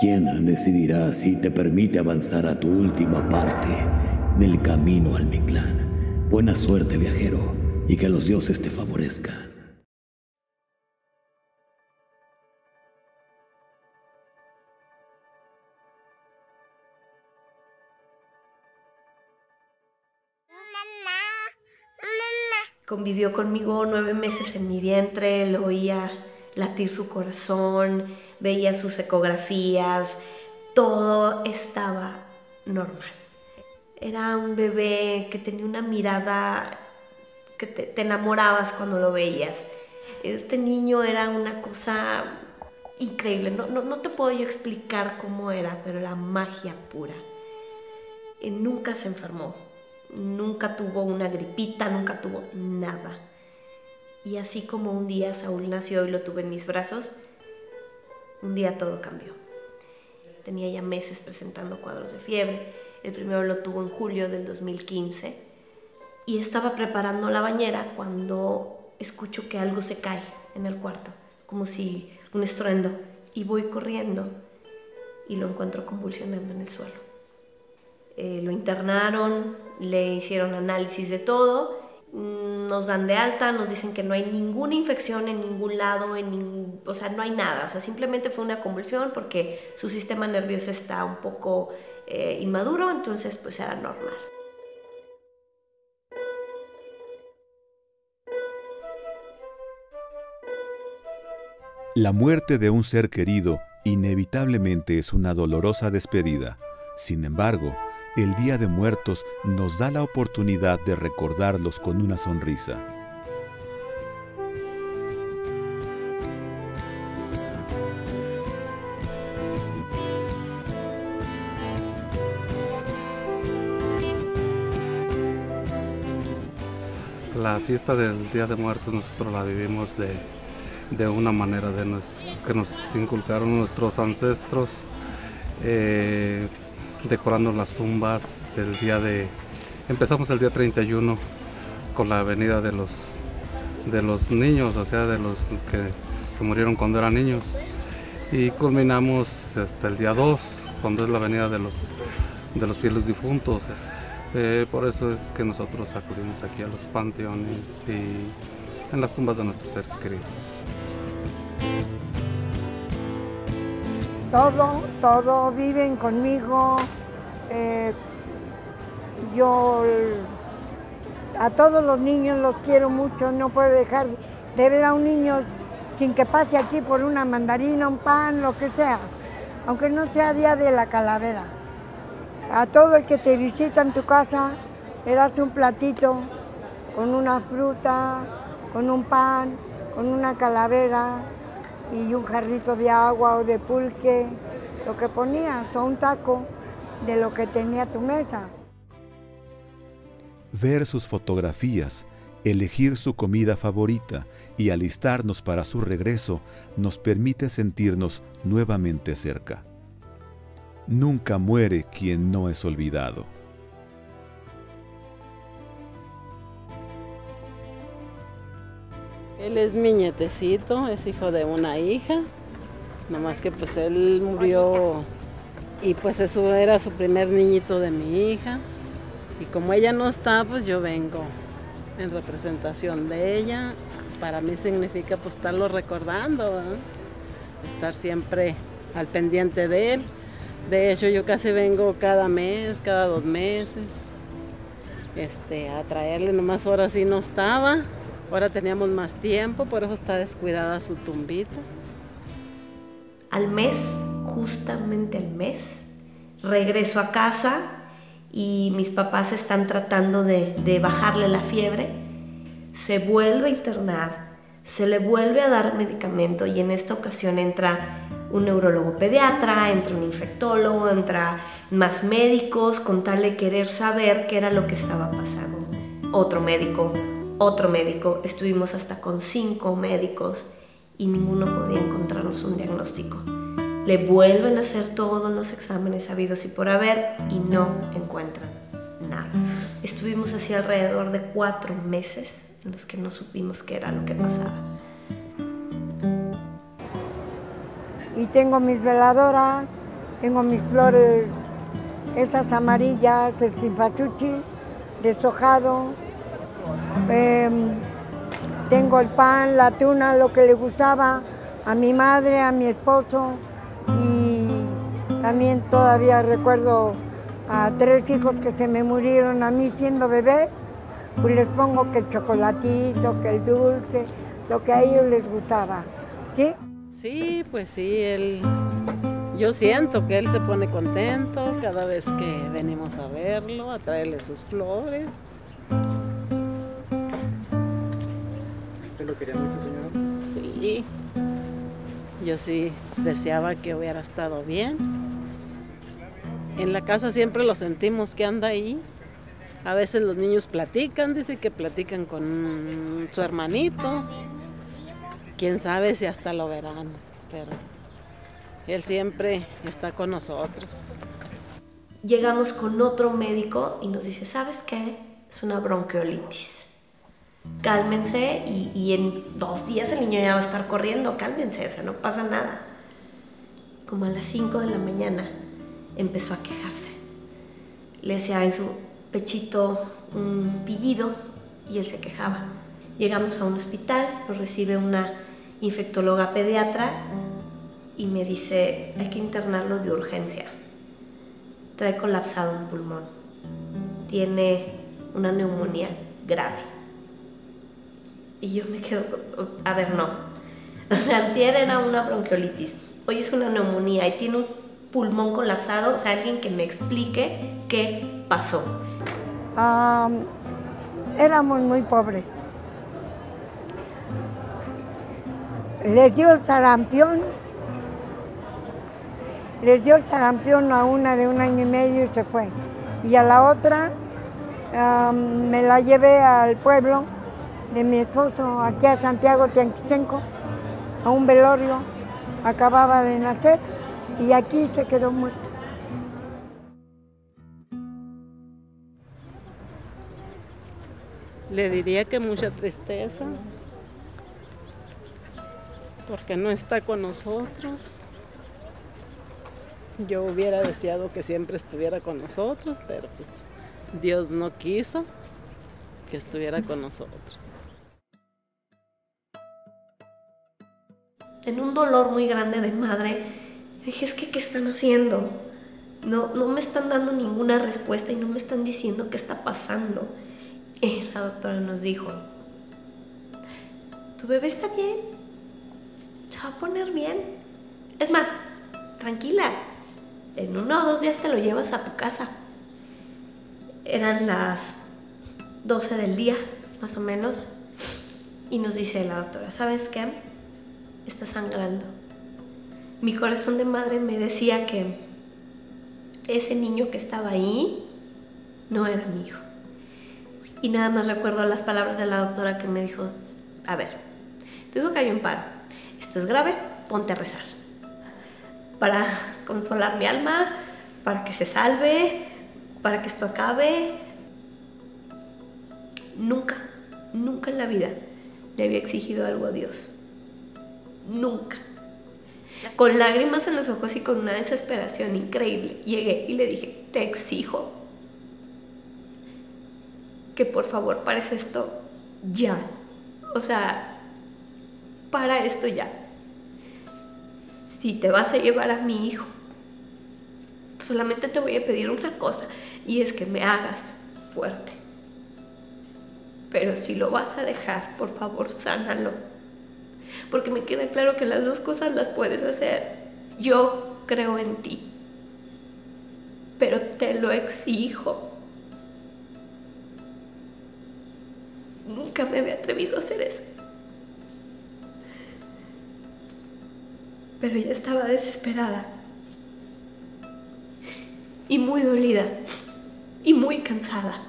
quien decidirá si te permite avanzar a tu última parte del camino al Mictlán. Buena suerte, viajero, y que los dioses te favorezcan. Convivió conmigo nueve meses en mi vientre, lo oía latir su corazón, veía sus ecografías, todo estaba normal. Era un bebé que tenía una mirada que te, te enamorabas cuando lo veías. Este niño era una cosa increíble, no, no, no te puedo yo explicar cómo era, pero era magia pura. Y nunca se enfermó, nunca tuvo una gripita, nunca tuvo nada. Y así como un día Saúl nació y lo tuve en mis brazos, un día todo cambió. Tenía ya meses presentando cuadros de fiebre. El primero lo tuvo en julio del 2015 y estaba preparando la bañera cuando escucho que algo se cae en el cuarto, como si un estruendo, y voy corriendo y lo encuentro convulsionando en el suelo. Eh, lo internaron, le hicieron análisis de todo, mm, nos dan de alta, nos dicen que no hay ninguna infección en ningún lado, en o sea, no hay nada, o sea, simplemente fue una convulsión porque su sistema nervioso está un poco eh, inmaduro, entonces pues era normal. La muerte de un ser querido inevitablemente es una dolorosa despedida. Sin embargo, el Día de Muertos nos da la oportunidad de recordarlos con una sonrisa. Fiesta del Día de Muertos nosotros la vivimos de, de una manera de que nos inculcaron nuestros ancestros, eh, decorando las tumbas el día de... Empezamos el día 31 con la venida de los, de los niños, o sea, de los que, que murieron cuando eran niños. Y culminamos hasta el día 2, cuando es la venida de los, de los fieles difuntos. Eh, por eso es que nosotros acudimos aquí a los panteones y en las tumbas de nuestros seres queridos. Todo, todo, viven conmigo. Eh, yo a todos los niños los quiero mucho, no puedo dejar de ver a un niño sin que pase aquí por una mandarina, un pan, lo que sea, aunque no sea día de la calavera. A todo el que te visita en tu casa, le das un platito con una fruta, con un pan, con una calavera y un jarrito de agua o de pulque, lo que ponías, o un taco de lo que tenía tu mesa. Ver sus fotografías, elegir su comida favorita y alistarnos para su regreso nos permite sentirnos nuevamente cerca. Nunca muere quien no es olvidado. Él es mi nietecito, es hijo de una hija, nomás que pues él murió y pues eso era su primer niñito de mi hija. Y como ella no está, pues yo vengo en representación de ella. Para mí significa pues estarlo recordando, estar siempre al pendiente de él. De hecho, yo casi vengo cada mes, cada dos meses, este, a traerle, nomás ahora sí no estaba, ahora teníamos más tiempo, por eso está descuidada su tumbita. Al mes, justamente al mes, regreso a casa y mis papás están tratando de, de bajarle la fiebre, se vuelve a internar, se le vuelve a dar medicamento y en esta ocasión entra un neurólogo pediatra, entra un infectólogo, entra más médicos con tal de querer saber qué era lo que estaba pasando. Otro médico, otro médico, estuvimos hasta con cinco médicos y ninguno podía encontrarnos un diagnóstico. Le vuelven a hacer todos los exámenes habidos y por haber y no encuentran nada. Estuvimos así alrededor de cuatro meses en los que no supimos qué era lo que pasaba. Y tengo mis veladoras, tengo mis flores, esas amarillas, el simpasuchi deshojado, em, tengo el pan, la tuna, lo que le gustaba a mi madre, a mi esposo y también todavía recuerdo a tres hijos que se me murieron a mí siendo bebé, pues les pongo que el chocolatito, que el dulce, lo que a ellos les gustaba. ¿Sí? Sí, pues sí, él, yo siento que él se pone contento cada vez que venimos a verlo, a traerle sus flores. ¿Usted lo quería mucho, señora? Sí, yo sí deseaba que hubiera estado bien. En la casa siempre lo sentimos que anda ahí. A veces los niños platican, dice que platican con su hermanito, quién sabe si hasta lo verán, pero él siempre está con nosotros. Llegamos con otro médico y nos dice, ¿sabes qué? es una bronquiolitis. Cálmense y, y en dos días el niño ya va a estar corriendo, cálmense, o sea, no pasa nada. Como a las 5 de la mañana empezó a quejarse. Le hacía en su pechito un pillido y él se quejaba. Llegamos a un hospital, nos recibe una infectóloga pediatra y me dice, hay que internarlo de urgencia. Trae colapsado un pulmón. Tiene una neumonía grave. Y yo me quedo, a ver, no. O sea, antier era una bronquiolitis, hoy es una neumonía y tiene un pulmón colapsado. O sea, alguien que me explique qué pasó. Ah, éramos muy pobres. Les dio el sarampión. Les dio el sarampión a una de un año y medio y se fue. Y a la otra me la llevé al pueblo de mi esposo, aquí a Santiago Tianquistenco, a un velorio. Acababa de nacer y aquí se quedó muerto. Le diría que mucha tristeza, porque no está con nosotros. Yo hubiera deseado que siempre estuviera con nosotros, pero pues Dios no quiso que estuviera con nosotros. En un dolor muy grande de madre, dije, es que, ¿qué están haciendo? No, no me están dando ninguna respuesta y no me están diciendo qué está pasando. Y la doctora nos dijo, tu bebé está bien, va a poner bien. Es más, tranquila, en uno o dos días te lo llevas a tu casa. Eran las 12 del día, más o menos, y nos dice la doctora, ¿sabes qué? Está sangrando. Mi corazón de madre me decía que ese niño que estaba ahí no era mi hijo. Y nada más recuerdo las palabras de la doctora que me dijo, a ver, tu hijo cayó en paro, esto es grave, ponte a rezar. Para consolar mi alma, para que se salve, para que esto acabe. Nunca, nunca en la vida le había exigido algo a Dios. Nunca. Con lágrimas en los ojos y con una desesperación increíble, llegué y le dije, te exijo que por favor pares esto ya. O sea, para esto ya. Si te vas a llevar a mi hijo, solamente te voy a pedir una cosa y es que me hagas fuerte. Pero si lo vas a dejar, por favor, sánalo. Porque me queda claro que las dos cosas las puedes hacer. Yo creo en ti. Pero te lo exijo. Nunca me había atrevido a hacer eso. Pero ella estaba desesperada. Y muy dolida. Y muy cansada.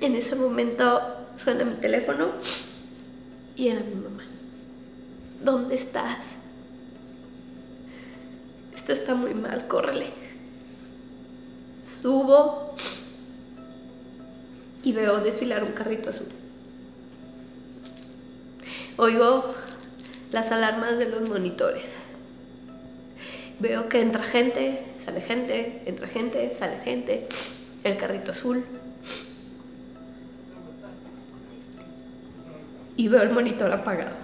En ese momento suena mi teléfono y era mi mamá. ¿Dónde estás? Esto está muy mal, córrele. Subo y veo desfilar un carrito azul. Oigo las alarmas de los monitores. Veo que entra gente, sale gente, entra gente, sale gente, el carrito azul. Y veo el monitor apagado.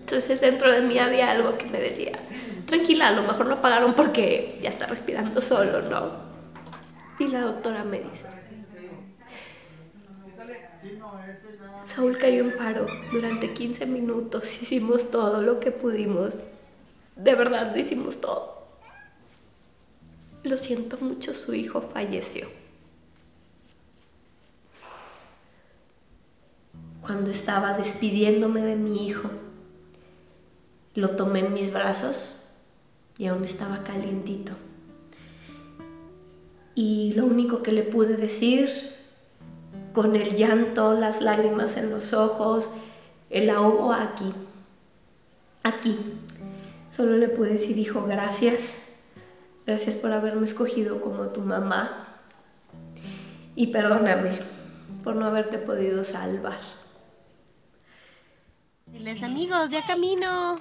Entonces dentro de mí había algo que me decía, tranquila, a lo mejor no pagaron porque ya está respirando solo, ¿no? Y la doctora me dice, Saúl cayó en paro durante 15 minutos, hicimos todo lo que pudimos, de verdad lo hicimos todo. Lo siento mucho, su hijo falleció. Cuando estaba despidiéndome de mi hijo, lo tomé en mis brazos y aún estaba calientito. Y lo único que le pude decir, con el llanto, las lágrimas en los ojos, el ahogo aquí, aquí, Solo le pude decir, hijo, gracias. Gracias por haberme escogido como tu mamá. Y perdóname por no haberte podido salvar. Diles amigos, ya camino.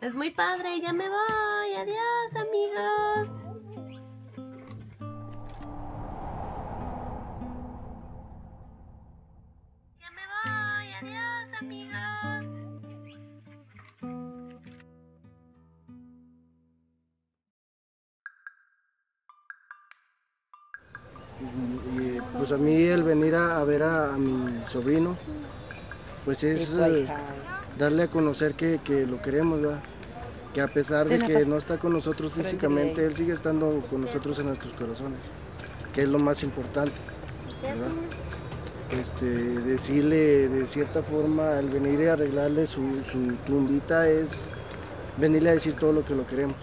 Es muy padre, ya me voy. Adiós amigos. Y pues a mí el venir a, a ver a, a mi sobrino, pues es eh, darle a conocer que, que lo queremos, ¿verdad? que a pesar de que no está con nosotros físicamente, él sigue estando con nosotros en nuestros corazones, que es lo más importante. ¿verdad? Este, decirle de cierta forma, el venir y arreglarle su, su tumbita es venirle a decir todo lo que lo queremos.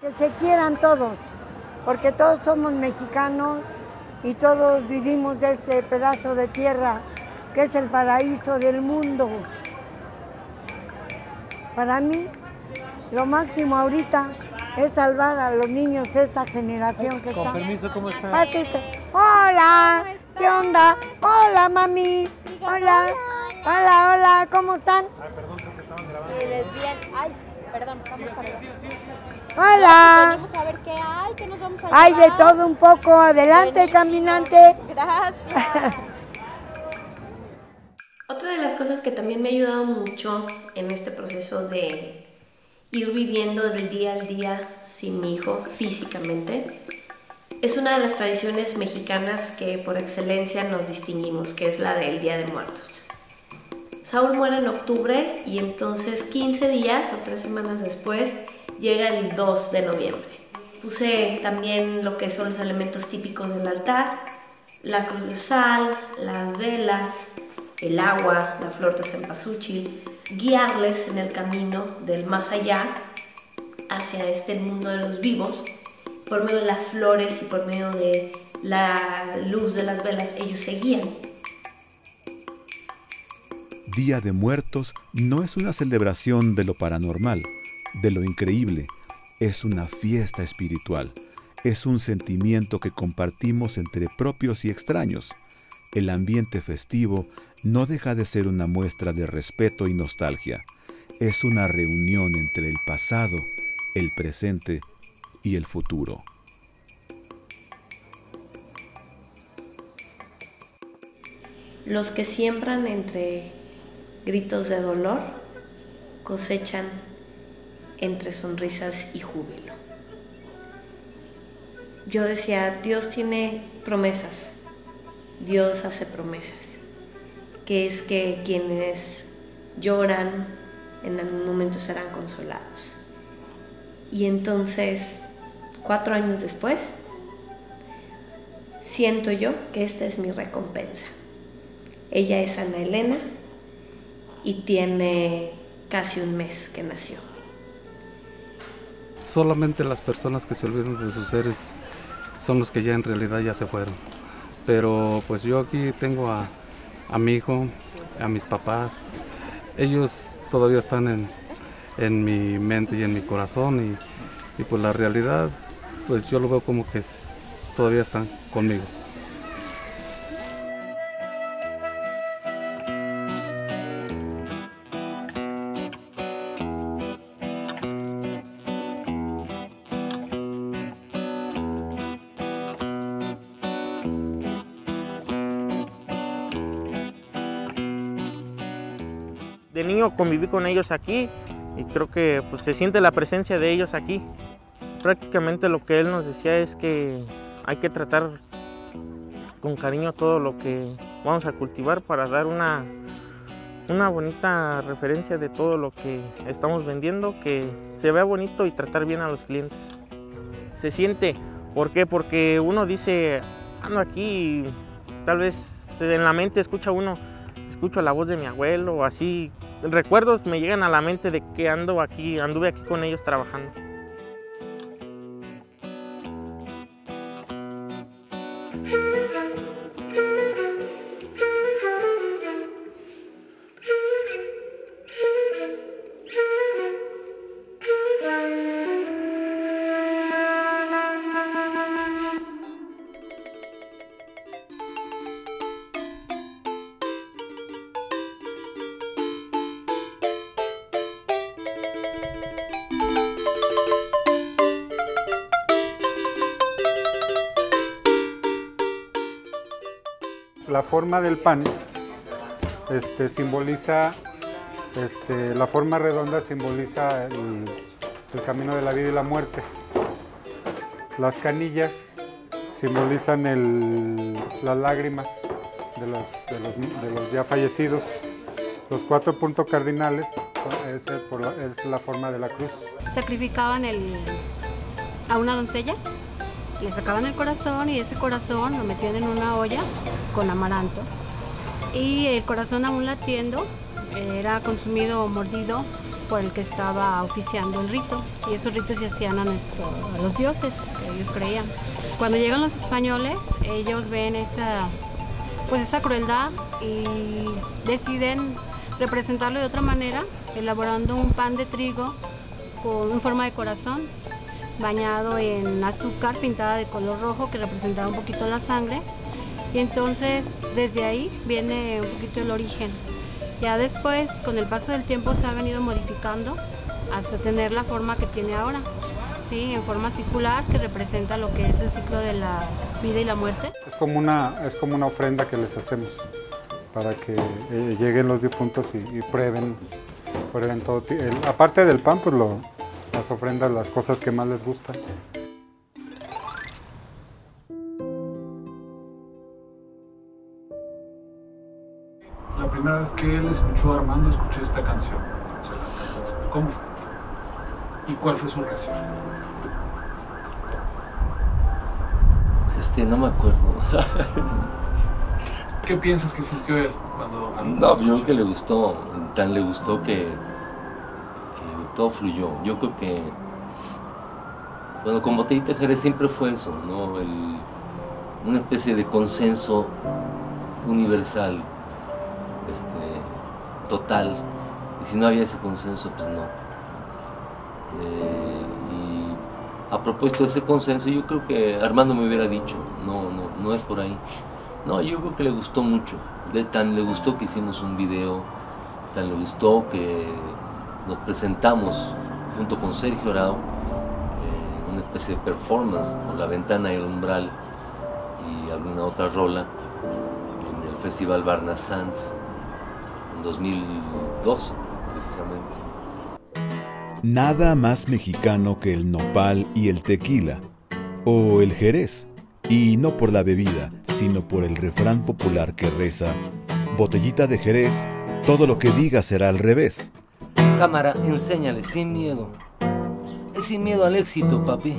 Que se quieran todos, porque todos somos mexicanos y todos vivimos de este pedazo de tierra que es el paraíso del mundo. Para mí, lo máximo ahorita es salvar a los niños de esta generación que Con está. permiso, ¿cómo está? Pásate. Hola, ¿qué onda? Hola, mami. Hola. Hola, hola, ¿cómo están? bien. Ay, perdón, vamos para allá. Hola. Venimos a ver qué hay, qué nos vamos a Hay de llevar. todo un poco. Adelante, Buenísimo. caminante. Gracias. Otra de las cosas que también me ha ayudado mucho en este proceso de ir viviendo del día al día sin mi hijo físicamente es una de las tradiciones mexicanas que por excelencia nos distinguimos, que es la del Día de Muertos. Saúl muere en octubre y entonces 15 días o 3 semanas después llega el 2 de noviembre. Puse también lo que son los elementos típicos del altar, la cruz de sal, las velas, el agua, la flor de cempasúchil, guiarles en el camino del más allá hacia este mundo de los vivos. Por medio de las flores y por medio de la luz de las velas, ellos se guían. Día de Muertos no es una celebración de lo paranormal, de lo increíble, es una fiesta espiritual, es un sentimiento que compartimos entre propios y extraños. El ambiente festivo no deja de ser una muestra de respeto y nostalgia, es una reunión entre el pasado, el presente y el futuro. Los que siembran entre gritos de dolor cosechan entre sonrisas y júbilo. Yo decía, Dios tiene promesas, Dios hace promesas, que es que quienes lloran en algún momento serán consolados. Y entonces, cuatro años después, siento yo que esta es mi recompensa. Ella es Ana Elena y tiene casi un mes que nació. Solamente las personas que se olvidan de sus seres son los que ya en realidad ya se fueron. Pero pues yo aquí tengo a, a mi hijo, a mis papás. Ellos todavía están en, en mi mente y en mi corazón y, y pues la realidad pues yo lo veo como que todavía están conmigo. Conviví con ellos aquí y creo que pues, se siente la presencia de ellos aquí. Prácticamente lo que él nos decía es que hay que tratar con cariño todo lo que vamos a cultivar para dar una, una bonita referencia de todo lo que estamos vendiendo, que se vea bonito y tratar bien a los clientes. Se siente, ¿por qué? Porque uno dice, ando aquí tal vez en la mente escucha uno, escucho la voz de mi abuelo así. Recuerdos me llegan a la mente de que ando aquí, anduve aquí con ellos trabajando. Forma del pan este, simboliza, este, la forma redonda simboliza el, camino de la vida y la muerte. Las canillas simbolizan el- las lágrimas de los, de los- ya fallecidos. Los cuatro puntos cardinales la, es la forma de la cruz. sacrificaban el, a una doncella, le sacaban el corazón y ese corazón lo metían en una olla con amaranto. Y el corazón aún latiendo era consumido o mordido por el que estaba oficiando el rito. Y esos ritos se hacían a, nuestro, a los dioses que ellos creían. Cuando llegan los españoles, ellos ven esa, pues esa crueldad y deciden representarlo de otra manera, elaborando un pan de trigo con en forma de corazón, bañado en azúcar pintada de color rojo que representaba un poquito la sangre. Y entonces desde ahí viene un poquito el origen. Ya después, con el paso del tiempo, se ha venido modificando hasta tener la forma que tiene ahora. Sí, en forma circular que representa lo que es el ciclo de la vida y la muerte. Es como una, es como una ofrenda que les hacemos para que eh, lleguen los difuntos y, prueben, prueben todo. el- aparte del pan, pues lo- las ofrendas, las cosas que más les gustan. Primera vez que él escuchó a Armando, escuchó esta canción. ¿Cómo fue? ¿Y cuál fue su reacción? Este, no me acuerdo. ¿Qué piensas que sintió él cuando No, yo creo que le gustó, tan le gustó que, que todo fluyó. Yo creo que, bueno, con Botellita de Jerez siempre fue eso, ¿no? El- una especie de consenso universal, este, total. Y si no había ese consenso, pues no. Eh, y a propósito de ese consenso, yo creo que Armando me hubiera dicho, no, no, no es por ahí. No, yo creo que le gustó mucho. Tan le gustó que hicimos un video, tan le gustó que nos presentamos junto con Sergio Arao, eh, una especie de performance con la ventana y el umbral y alguna otra rola en el Festival Barna Sanz 2012, precisamente. Nada más mexicano que el nopal y el tequila, o el jerez, y no por la bebida, sino por el refrán popular que reza, botellita de jerez, todo lo que diga será al revés. Cámara, enséñale sin miedo. Es sin miedo al éxito, papi.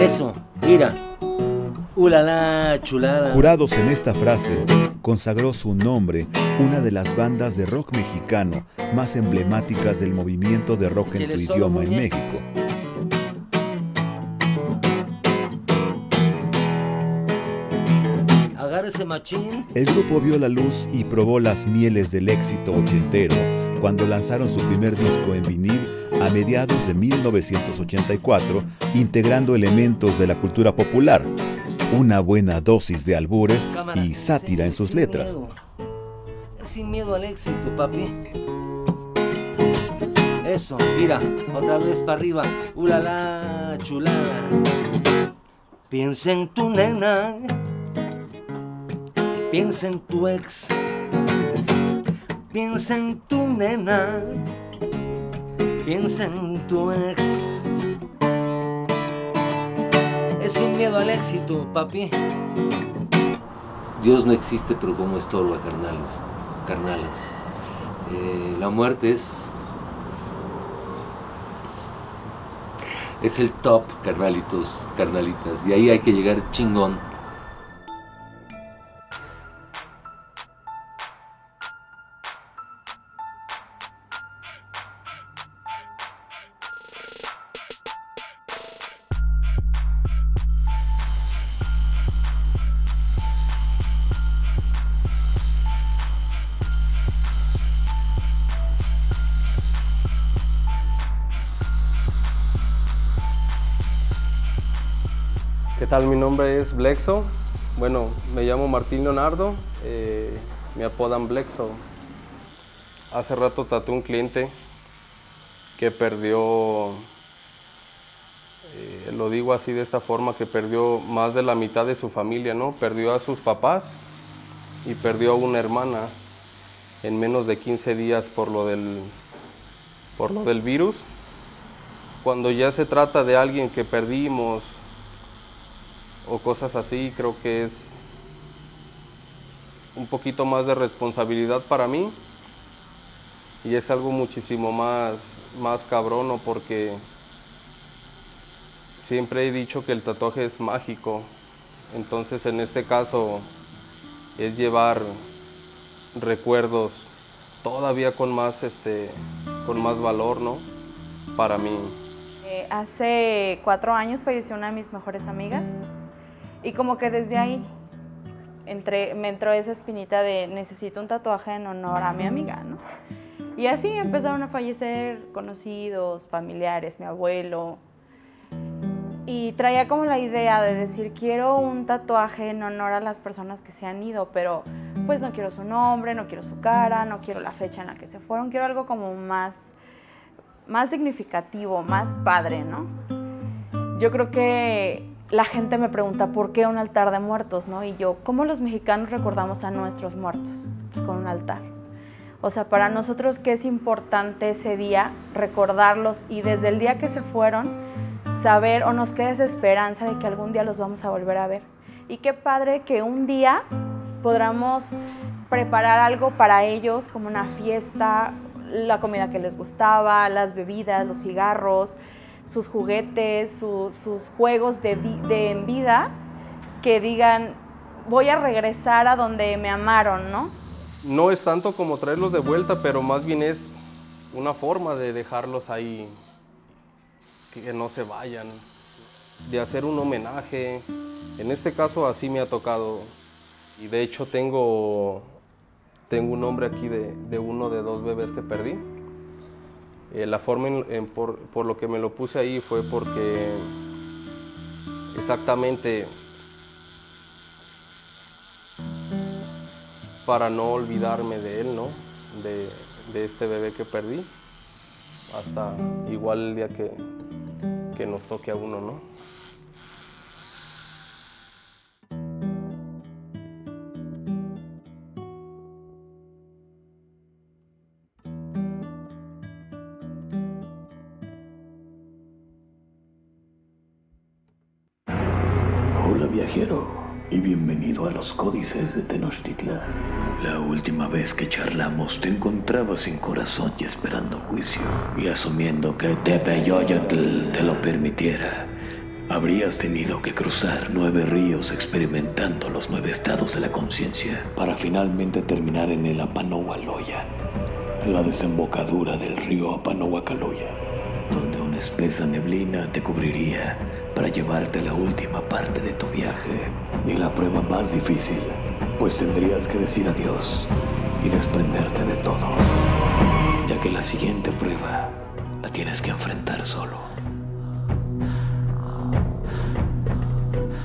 Eso, mira. Ulala, chulada. Jurados en esta frase, consagró su nombre una de las bandas de rock mexicano más emblemáticas del movimiento de rock en tu idioma en. México. El grupo vio la luz y probó las mieles del éxito ochentero cuando lanzaron su primer disco en vinil a mediados de 1984, integrando elementos de la cultura popular, una buena dosis de albures y sátira en sus letras. Sin miedo al éxito, papi. Eso, mira, otra vez para arriba. Ulala, chulada. Piensa en tu nena. Piensa en tu ex. Piensa en tu nena. Piensa en tu ex. Es sin miedo al éxito, papi. Dios no existe, pero como estorba, carnales. Carnales. Eh, la muerte es. Es el top, carnalitos, carnalitas. Y ahí hay que llegar chingón. Nombre es Blexo. Bueno, me llamo Martín Leonardo. eh, me apodan Blexo. Hace rato traté un cliente que perdió eh, lo digo así de esta forma, que perdió más de la mitad de su familia, ¿no? Perdió a sus papás y perdió a una hermana en menos de 15 días por lo del, por lo del virus. Cuando ya se trata de alguien que perdimos o cosas así, creo que es un poquito más de responsabilidad para mí y es algo muchísimo más, más cabrono porque siempre he dicho que el tatuaje es mágico, entonces en este caso es llevar recuerdos todavía con más, este, con más valor, ¿no? Para mí. Eh, hace cuatro años falleció una de mis mejores amigas y como que desde ahí me entró esa espinita de necesito un tatuaje en honor a mi amiga, ¿no? Y así empezaron a fallecer conocidos, familiares, mi abuelo. Y traía como la idea de decir, quiero un tatuaje en honor a las personas que se han ido, pero pues no quiero su nombre, no quiero su cara, no quiero la fecha en la que se fueron, quiero algo como más, más significativo, más padre, ¿no? Yo creo que la gente me pregunta, ¿por qué un altar de muertos, no? Y yo, ¿cómo los mexicanos recordamos a nuestros muertos? Pues con un altar. O sea, para nosotros qué es importante ese día recordarlos y desde el día que se fueron, saber o nos queda esa esperanza de que algún día los vamos a volver a ver. Y qué padre que un día podamos preparar algo para ellos, como una fiesta, la comida que les gustaba, las bebidas, los cigarros, sus juguetes, sus juegos de, de en vida, que digan, voy a regresar a donde me amaron, ¿no? no es tanto como traerlos de vuelta, pero más bien es una forma de dejarlos ahí, que no se vayan, de hacer un homenaje. En este caso así me ha tocado. Y de hecho tengo, tengo un nombre aquí de, uno de dos bebés que perdí. Eh, la forma por, por lo que me lo puse ahí fue porque exactamente para no olvidarme de él, ¿no? De, este bebé que perdí, hasta igual el día que, que nos toque a uno, ¿no? Bienvenido a los códices de Tenochtitlan. La última vez que charlamos te encontrabas sin corazón y esperando juicio, y asumiendo que Tepeyoyotl te lo permitiera, habrías tenido que cruzar nueve ríos experimentando los nueve estados de la conciencia para finalmente terminar en el Apanohualoyan, la desembocadura del río Apanohuacaloya, donde una espesa neblina te cubriría para llevarte a la última parte de tu viaje y la prueba más difícil, pues tendrías que decir adiós y desprenderte de todo, ya que la siguiente prueba la tienes que enfrentar solo.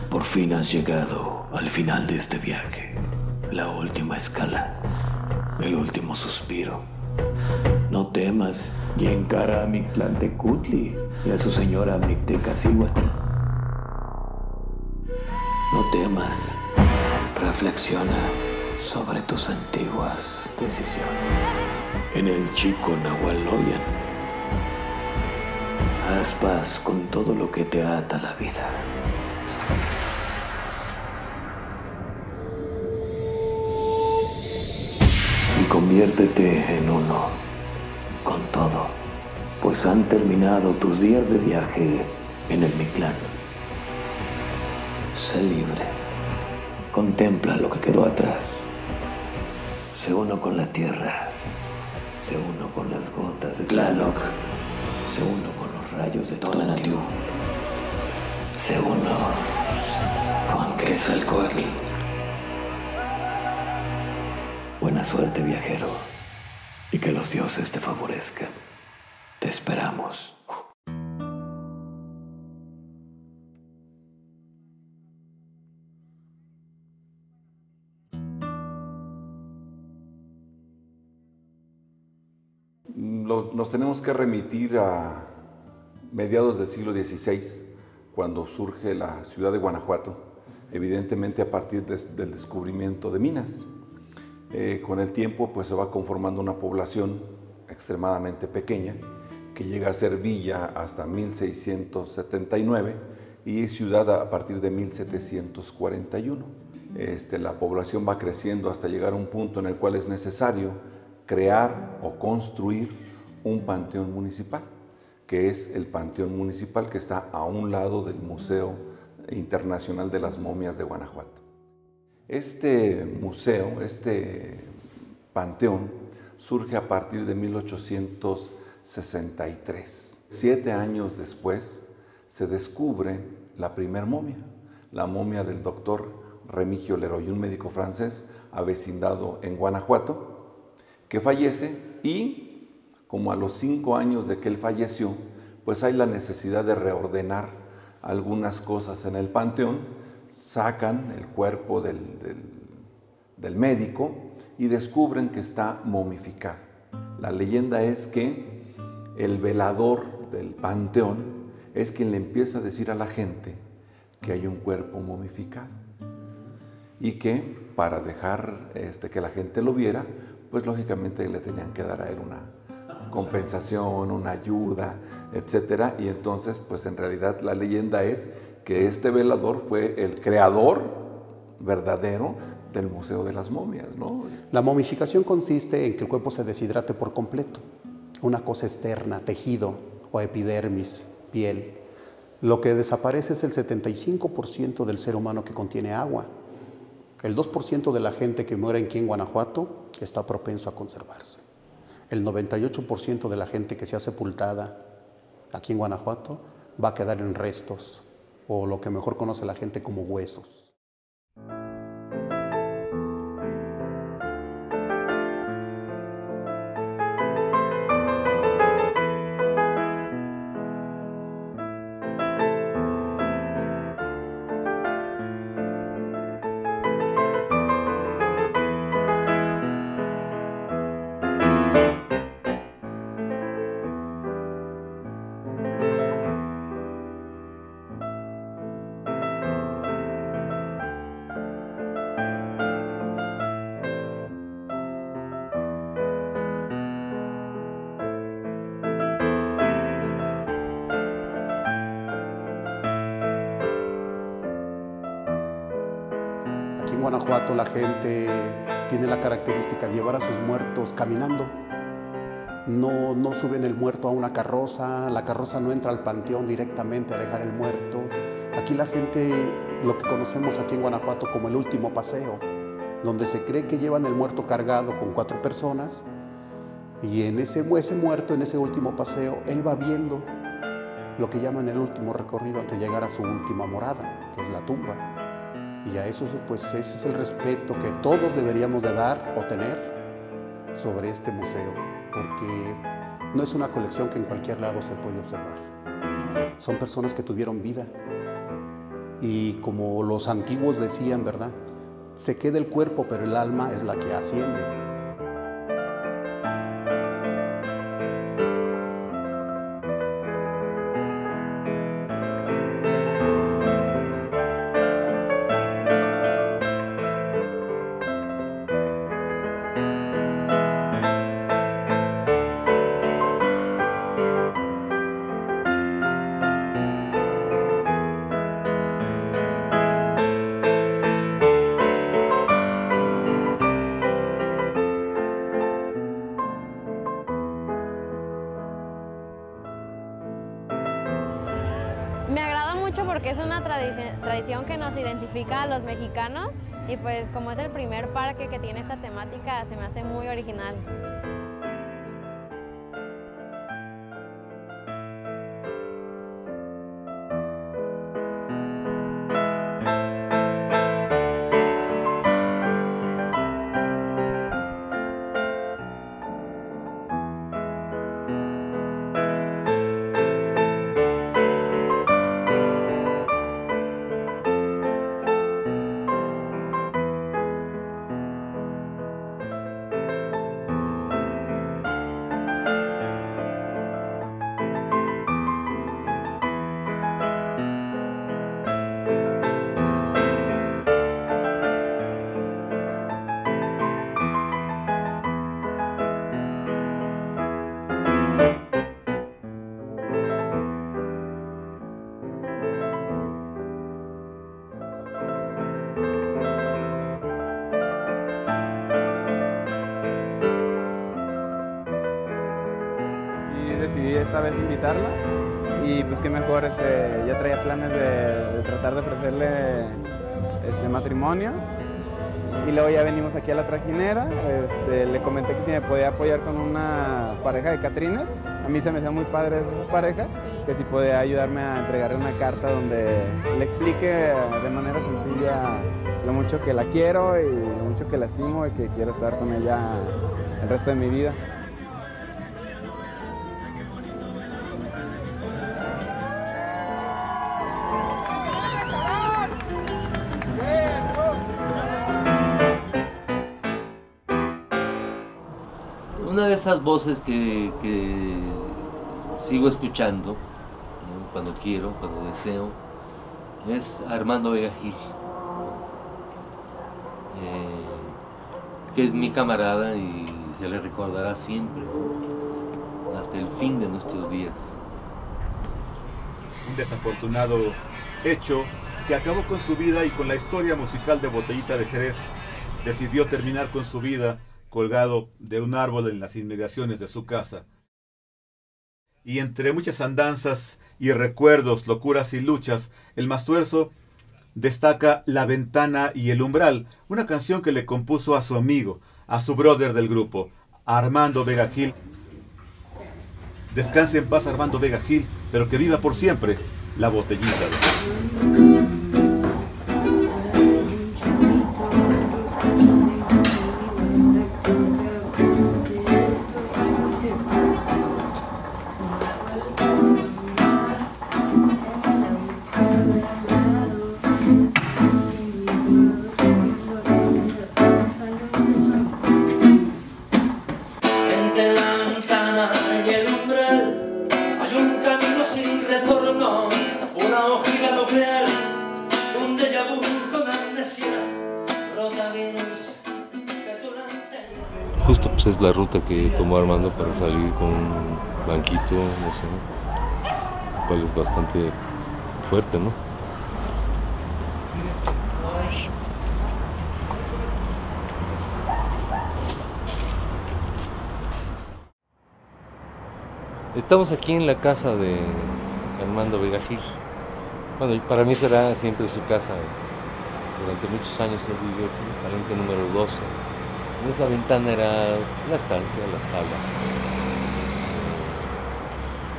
Por fin has llegado al final de este viaje, la última escala, el último suspiro. No temas y encara a Mictlantecutli y a su señora Mictecacihuatl. No temas, reflexiona sobre tus antiguas decisiones. En el chico Nahualoyan, haz paz con todo lo que te ata la vida. Y conviértete en uno con todo, pues han terminado tus días de viaje en el Mictlán. Sé libre. Contempla lo que quedó atrás. Sé uno con la tierra. Sé uno con las gotas de Tlaloc. Sé uno con los rayos de Tonatiuh. Sé uno con Quetzalcoatl. Buena suerte, viajero. Y que los dioses te favorezcan. Te esperamos. nos tenemos que remitir a mediados del siglo XVI, cuando surge la ciudad de Guanajuato, evidentemente a partir del descubrimiento de minas. Eh, con el tiempo pues se va conformando una población extremadamente pequeña que llega a ser villa hasta 1679 y ciudad a partir de 1741. Este, la población va creciendo hasta llegar a un punto en el cual es necesario crear o construir un panteón municipal, que es el panteón municipal que está a un lado del Museo Internacional de las Momias de Guanajuato. Este museo, este panteón, surge a partir de 1863. Siete años después se descubre la primer momia, la momia del doctor Remigio Leroy, un médico francés avecindado en Guanajuato, que fallece y, como a los cinco años de que él falleció, pues hay la necesidad de reordenar algunas cosas en el panteón, sacan el cuerpo del, del- médico y descubren que está momificado. La leyenda es que el velador del panteón es quien le empieza a decir a la gente que hay un cuerpo momificado y que para dejar este, que la gente lo viera, pues lógicamente le tenían que dar a él una compensación, una ayuda, etcétera. Y entonces, pues en realidad la leyenda es que este velador fue el creador verdadero del Museo de las Momias. La momificación consiste en que el cuerpo se deshidrate por completo. Una cosa externa, tejido o epidermis, piel. Lo que desaparece es el 75% del ser humano que contiene agua. El 2% de la gente que muere aquí en Guanajuato está propenso a conservarse. El 98% de la gente que sea sepultada aquí en Guanajuato va a quedar en restos o lo que mejor conoce la gente como huesos. La gente tiene la característica de llevar a sus muertos caminando. No, no suben el muerto a una carroza, la carroza no entra al panteón directamente a dejar el muerto. Aquí la gente, lo que conocemos aquí en Guanajuato como el último paseo, donde se cree que llevan el muerto cargado con cuatro personas y en ese, ese muerto, en ese último paseo, él va viendo lo que llaman el último recorrido antes de llegar a su última morada, que es la tumba. Y a eso, pues ese es el respeto que todos deberíamos de dar o tener sobre este museo, porque no es una colección que en cualquier lado se puede observar. Son personas que tuvieron vida. Y como los antiguos decían, ¿verdad? Se queda el cuerpo, pero el alma es la que asciende. Los mexicanos y pues como es el primer parque que tiene esta temática se me hace muy original. Aquí a la trajinera, este, le comenté que si me podía apoyar con una pareja de Catrines, a mí se me hacía muy padre esas parejas, que si podía ayudarme a entregarle una carta donde le explique de manera sencilla lo mucho que la quiero y lo mucho que la estimo y que quiero estar con ella el resto de mi vida. Esas voces que, sigo escuchando cuando quiero, cuando deseo, es Armando Vega Gil, eh, que es mi camarada y se le recordará siempre, hasta el fin de nuestros días. Un desafortunado hecho que acabó con su vida y con la historia musical de Botellita de Jerez. Decidió terminar con su vida colgado de un árbol en las inmediaciones de su casa. Y entre muchas andanzas y recuerdos, locuras y luchas, el Mastuerzo destaca La ventana y el umbral, una canción que le compuso a su amigo, a su brother del grupo, Armando Vega Gil. Descanse en paz Armando Vega Gil, pero que viva por siempre la botellita de Jerez. Es la ruta que tomó Armando para salir con un banquito, no sé, cual es bastante fuerte, ¿no? Estamos aquí en la casa de Armando Vega Gil. Bueno, para mí será siempre su casa. Durante muchos años él vivió aquí, palenque número 12. En esa ventana era la estancia, la sala.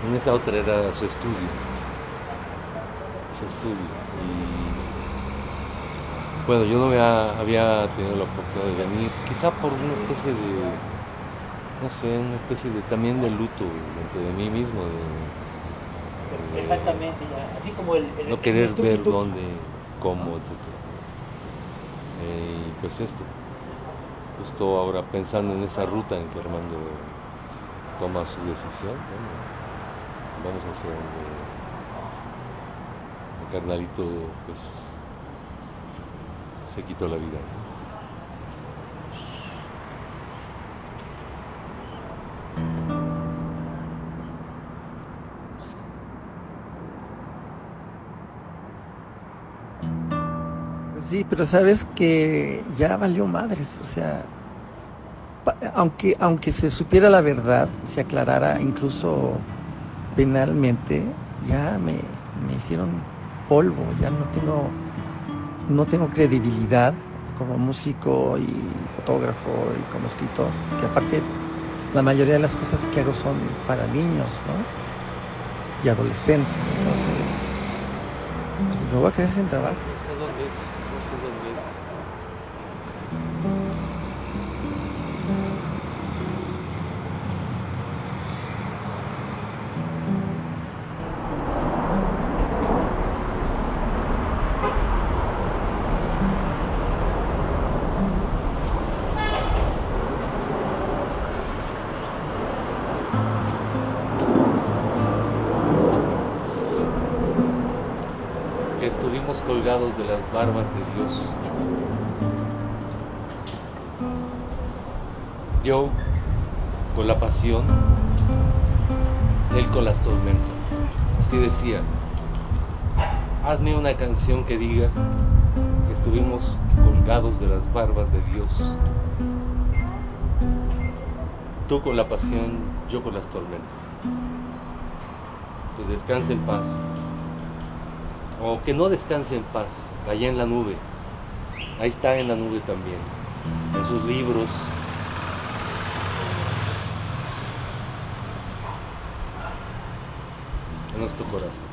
En esa otra era su estudio. Su estudio. Y bueno, yo no había, había tenido la oportunidad de venir, quizá por una especie de, no sé, una especie de también de luto dentro de mí mismo. de- de- Exactamente, ya. así como el... el- no querer ver dónde, cómo, etc. y pues esto, justo ahora pensando en esa ruta en que Armando toma su decisión, bueno, vamos hacia donde el carnalito pues se quitó la vida. ¿No? Pero sabes que ya valió madres, o sea, aunque, aunque se supiera la verdad, se aclarara incluso penalmente, ya me, me hicieron polvo, ya no tengo, no tengo credibilidad como músico y fotógrafo y como escritor, que aparte la mayoría de las cosas que hago son para niños, ¿no? Y adolescentes, entonces, pues me voy a quedar sin trabajo. No sé dónde es, no sé dónde es. que estuvimos colgados de las barbas de Yo con la pasión, él con las tormentas. Así decía, hazme una canción que diga que estuvimos colgados de las barbas de Dios. Tú con la pasión, yo con las tormentas. pues descanse en paz. O que no descanse en paz, allá en la nube. Ahí está en la nube también, en sus libros. En nuestro corazón.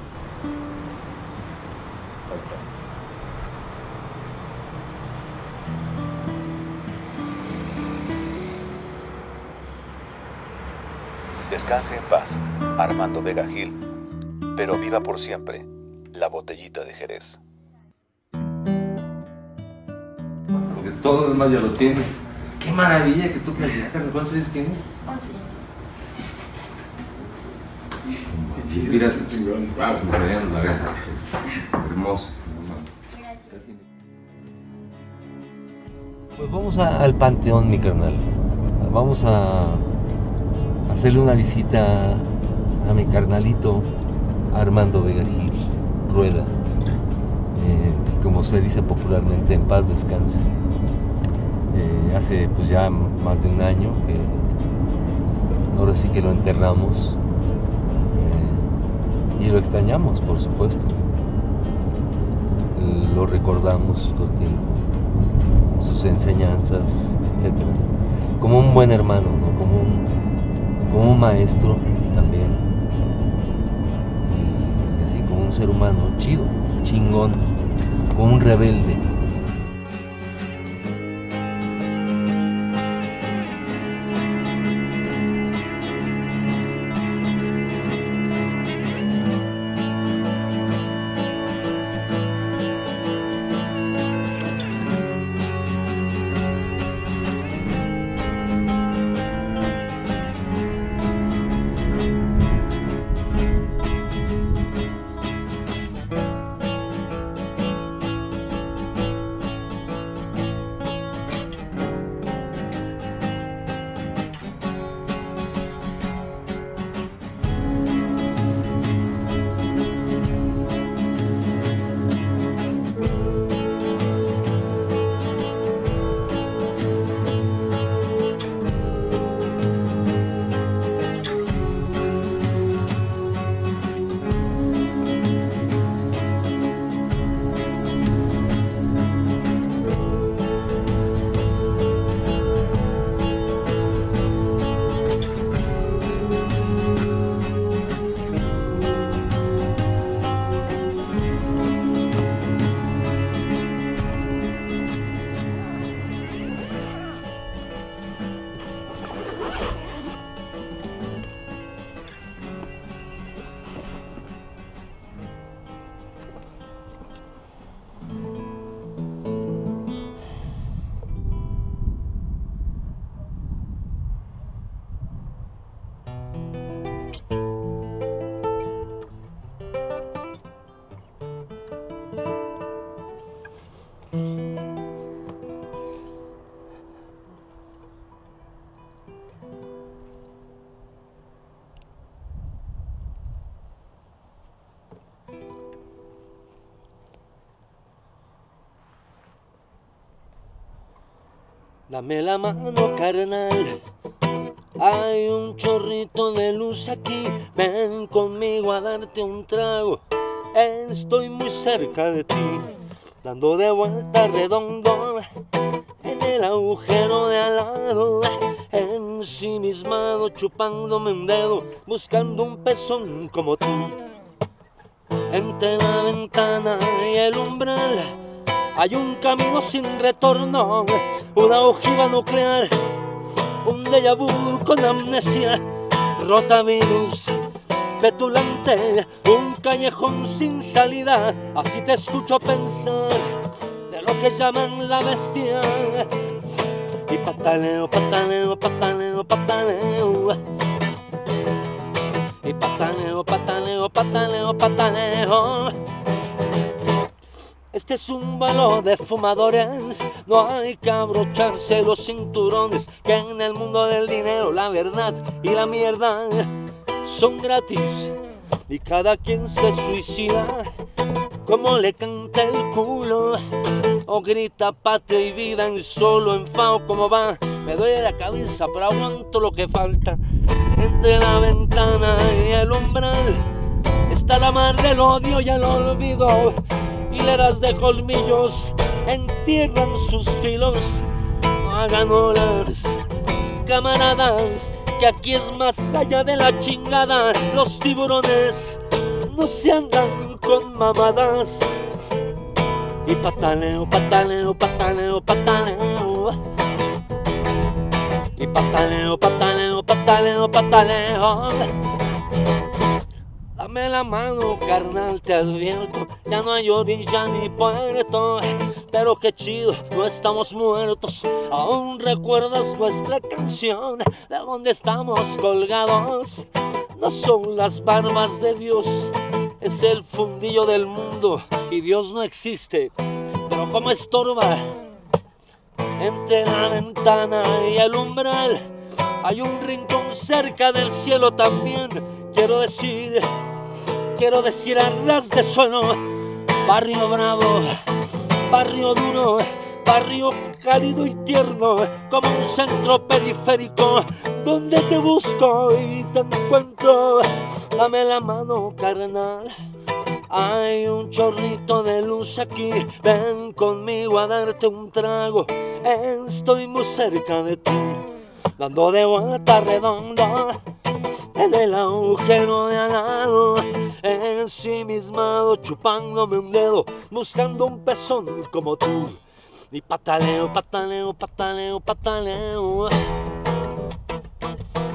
Descanse en paz, Armando Vega Gil, pero viva por siempre la botellita de Jerez. Todo lo demás ya lo tienes. Qué maravilla que tú ya, Carlos. ¿Cuántos años tienes? 11. Mira, wow, me traían la vena. Hermoso. Pues vamos a- al panteón, mi carnal. Vamos a hacerle una visita a mi carnalito Armando Vega Gil Rueda. Eh, como se dice popularmente, en paz descanse. Eh, hace pues ya más de un año que ahora sí que lo enterramos eh, y lo extrañamos, por supuesto. Lo recordamos todo el tiempo, sus enseñanzas, etc. Como un buen hermano, ¿no? como, un, como un maestro también. Y como un ser humano chido, chingón, como un rebelde. Dame la mano, carnal. Hay un chorrito de luz aquí. Ven conmigo a darte un trago. Estoy muy cerca de ti, dando de vuelta redondo en el agujero de al lado. Ensimismado, chupándome un dedo, buscando un pezón como tú. Entre la ventana y el umbral hay un camino sin retorno, una ojiva nuclear, un déjà vu con amnesia, rotavirus, petulante, un callejón sin salida. Así te escucho pensar de lo que llaman la bestia. Y pataleo, pataleo, pataleo, pataleo. Y pataleo, pataleo, pataleo, pataleo. Este es un balón de fumadores, no hay que abrocharse los cinturones, que en el mundo del dinero la verdad y la mierda son gratis y cada quien se suicida como le canta el culo o grita patria y vida en solo enfado como va. Me duele la cabeza, pero aguanto lo que falta entre la ventana y el umbral. está la mar del odio y el olvido. Hileras de colmillos entierran sus filos. Hagan olas, camaradas, que aquí es más allá de la chingada. Los tiburones no se andan con mamadas. Y pataleo, pataleo, pataleo, pataleo. Y pataleo, pataleo, pataleo, pataleo. Dame la mano, carnal, te advierto. Ya no hay orilla ni puerto. Pero qué chido, no estamos muertos. Aún recuerdas nuestra canción. De donde estamos colgados. No son las barbas de Dios. Es el fundillo del mundo. Y Dios no existe. Pero como estorba. Entre la ventana y el umbral. Hay un rincón cerca del cielo también. Quiero decir, quiero decir a ras de suelo. Barrio bravo, barrio duro, barrio cálido y tierno, como un centro periférico donde te busco y te encuentro. Dame la mano, carnal. Hay un chorrito de luz aquí, ven conmigo a darte un trago. Estoy muy cerca de ti, dando de vuelta redonda en el agujero de al lado, ensimismado, chupándome un dedo, buscando un pezón como tú. Y pataleo, pataleo, pataleo, pataleo.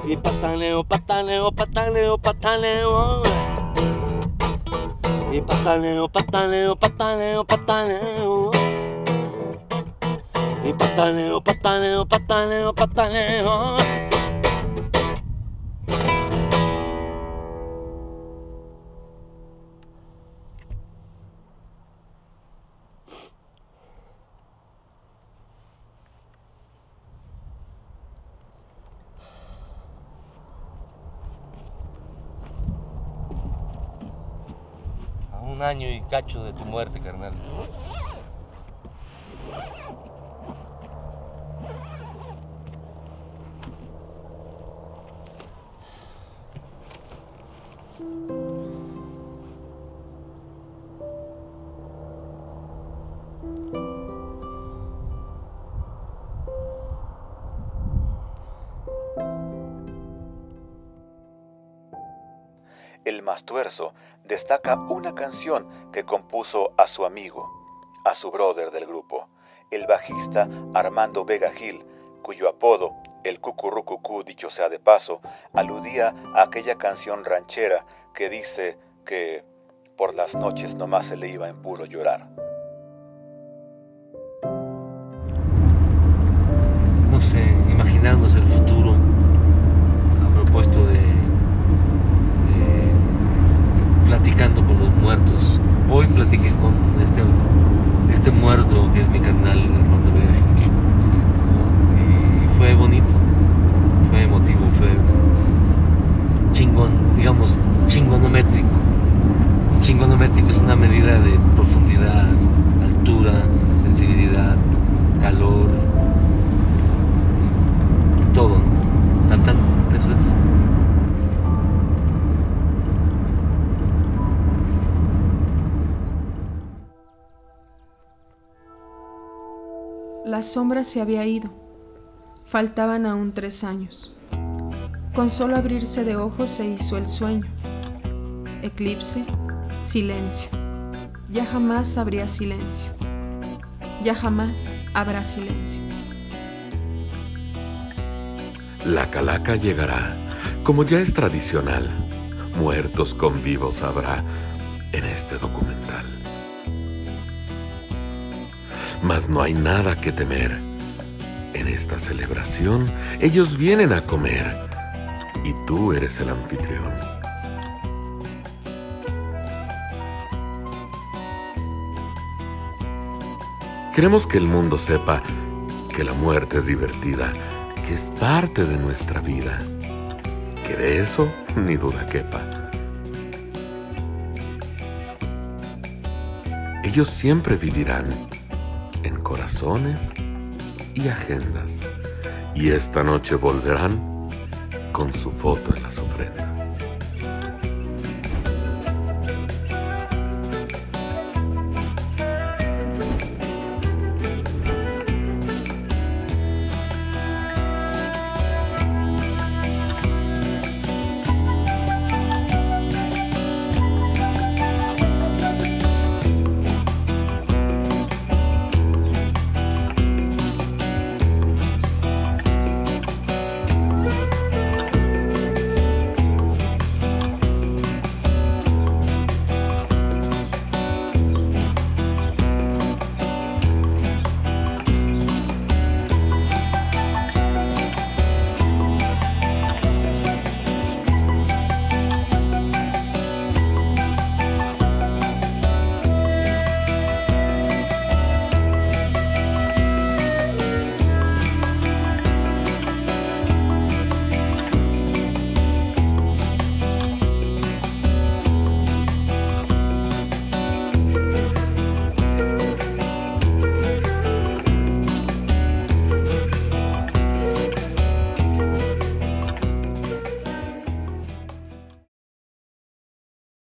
Y pataleo, pataleo, pataleo, pataleo. Y pataleo, pataleo, pataleo, pataleo. Y pataleo, pataleo, pataleo, pataleo. Año y cacho de tu muerte, carnal. El Mastuerzo destaca una canción que compuso a su amigo, a su brother del grupo, el bajista Armando Vega Gil, cuyo apodo, el Cucurrucucú, dicho sea de paso, aludía a aquella canción ranchera que dice que por las noches nomás se le iba en puro llorar. Platicando con los muertos. Hoy platiqué con este, este muerto que es mi Vega Gil, ¿no? y fue bonito, fue emotivo, fue chingón, digamos, chingonométrico. Chingonométrico es una medida de profundidad, altura, sensibilidad, calor, Sombra se había ido. Faltaban aún tres años. Con solo abrirse de ojos se hizo el sueño. Eclipse, silencio. Ya jamás habría silencio. Ya jamás habrá silencio. La calaca llegará, como ya es tradicional. Muertos con vivos habrá en este documental. Mas no hay nada que temer. En esta celebración ellos vienen a comer y tú eres el anfitrión. Queremos que el mundo sepa que la muerte es divertida, que es parte de nuestra vida, que de eso ni duda quepa. Ellos siempre vivirán en corazones y agendas, y esta noche volverán con su foto en las ofrendas.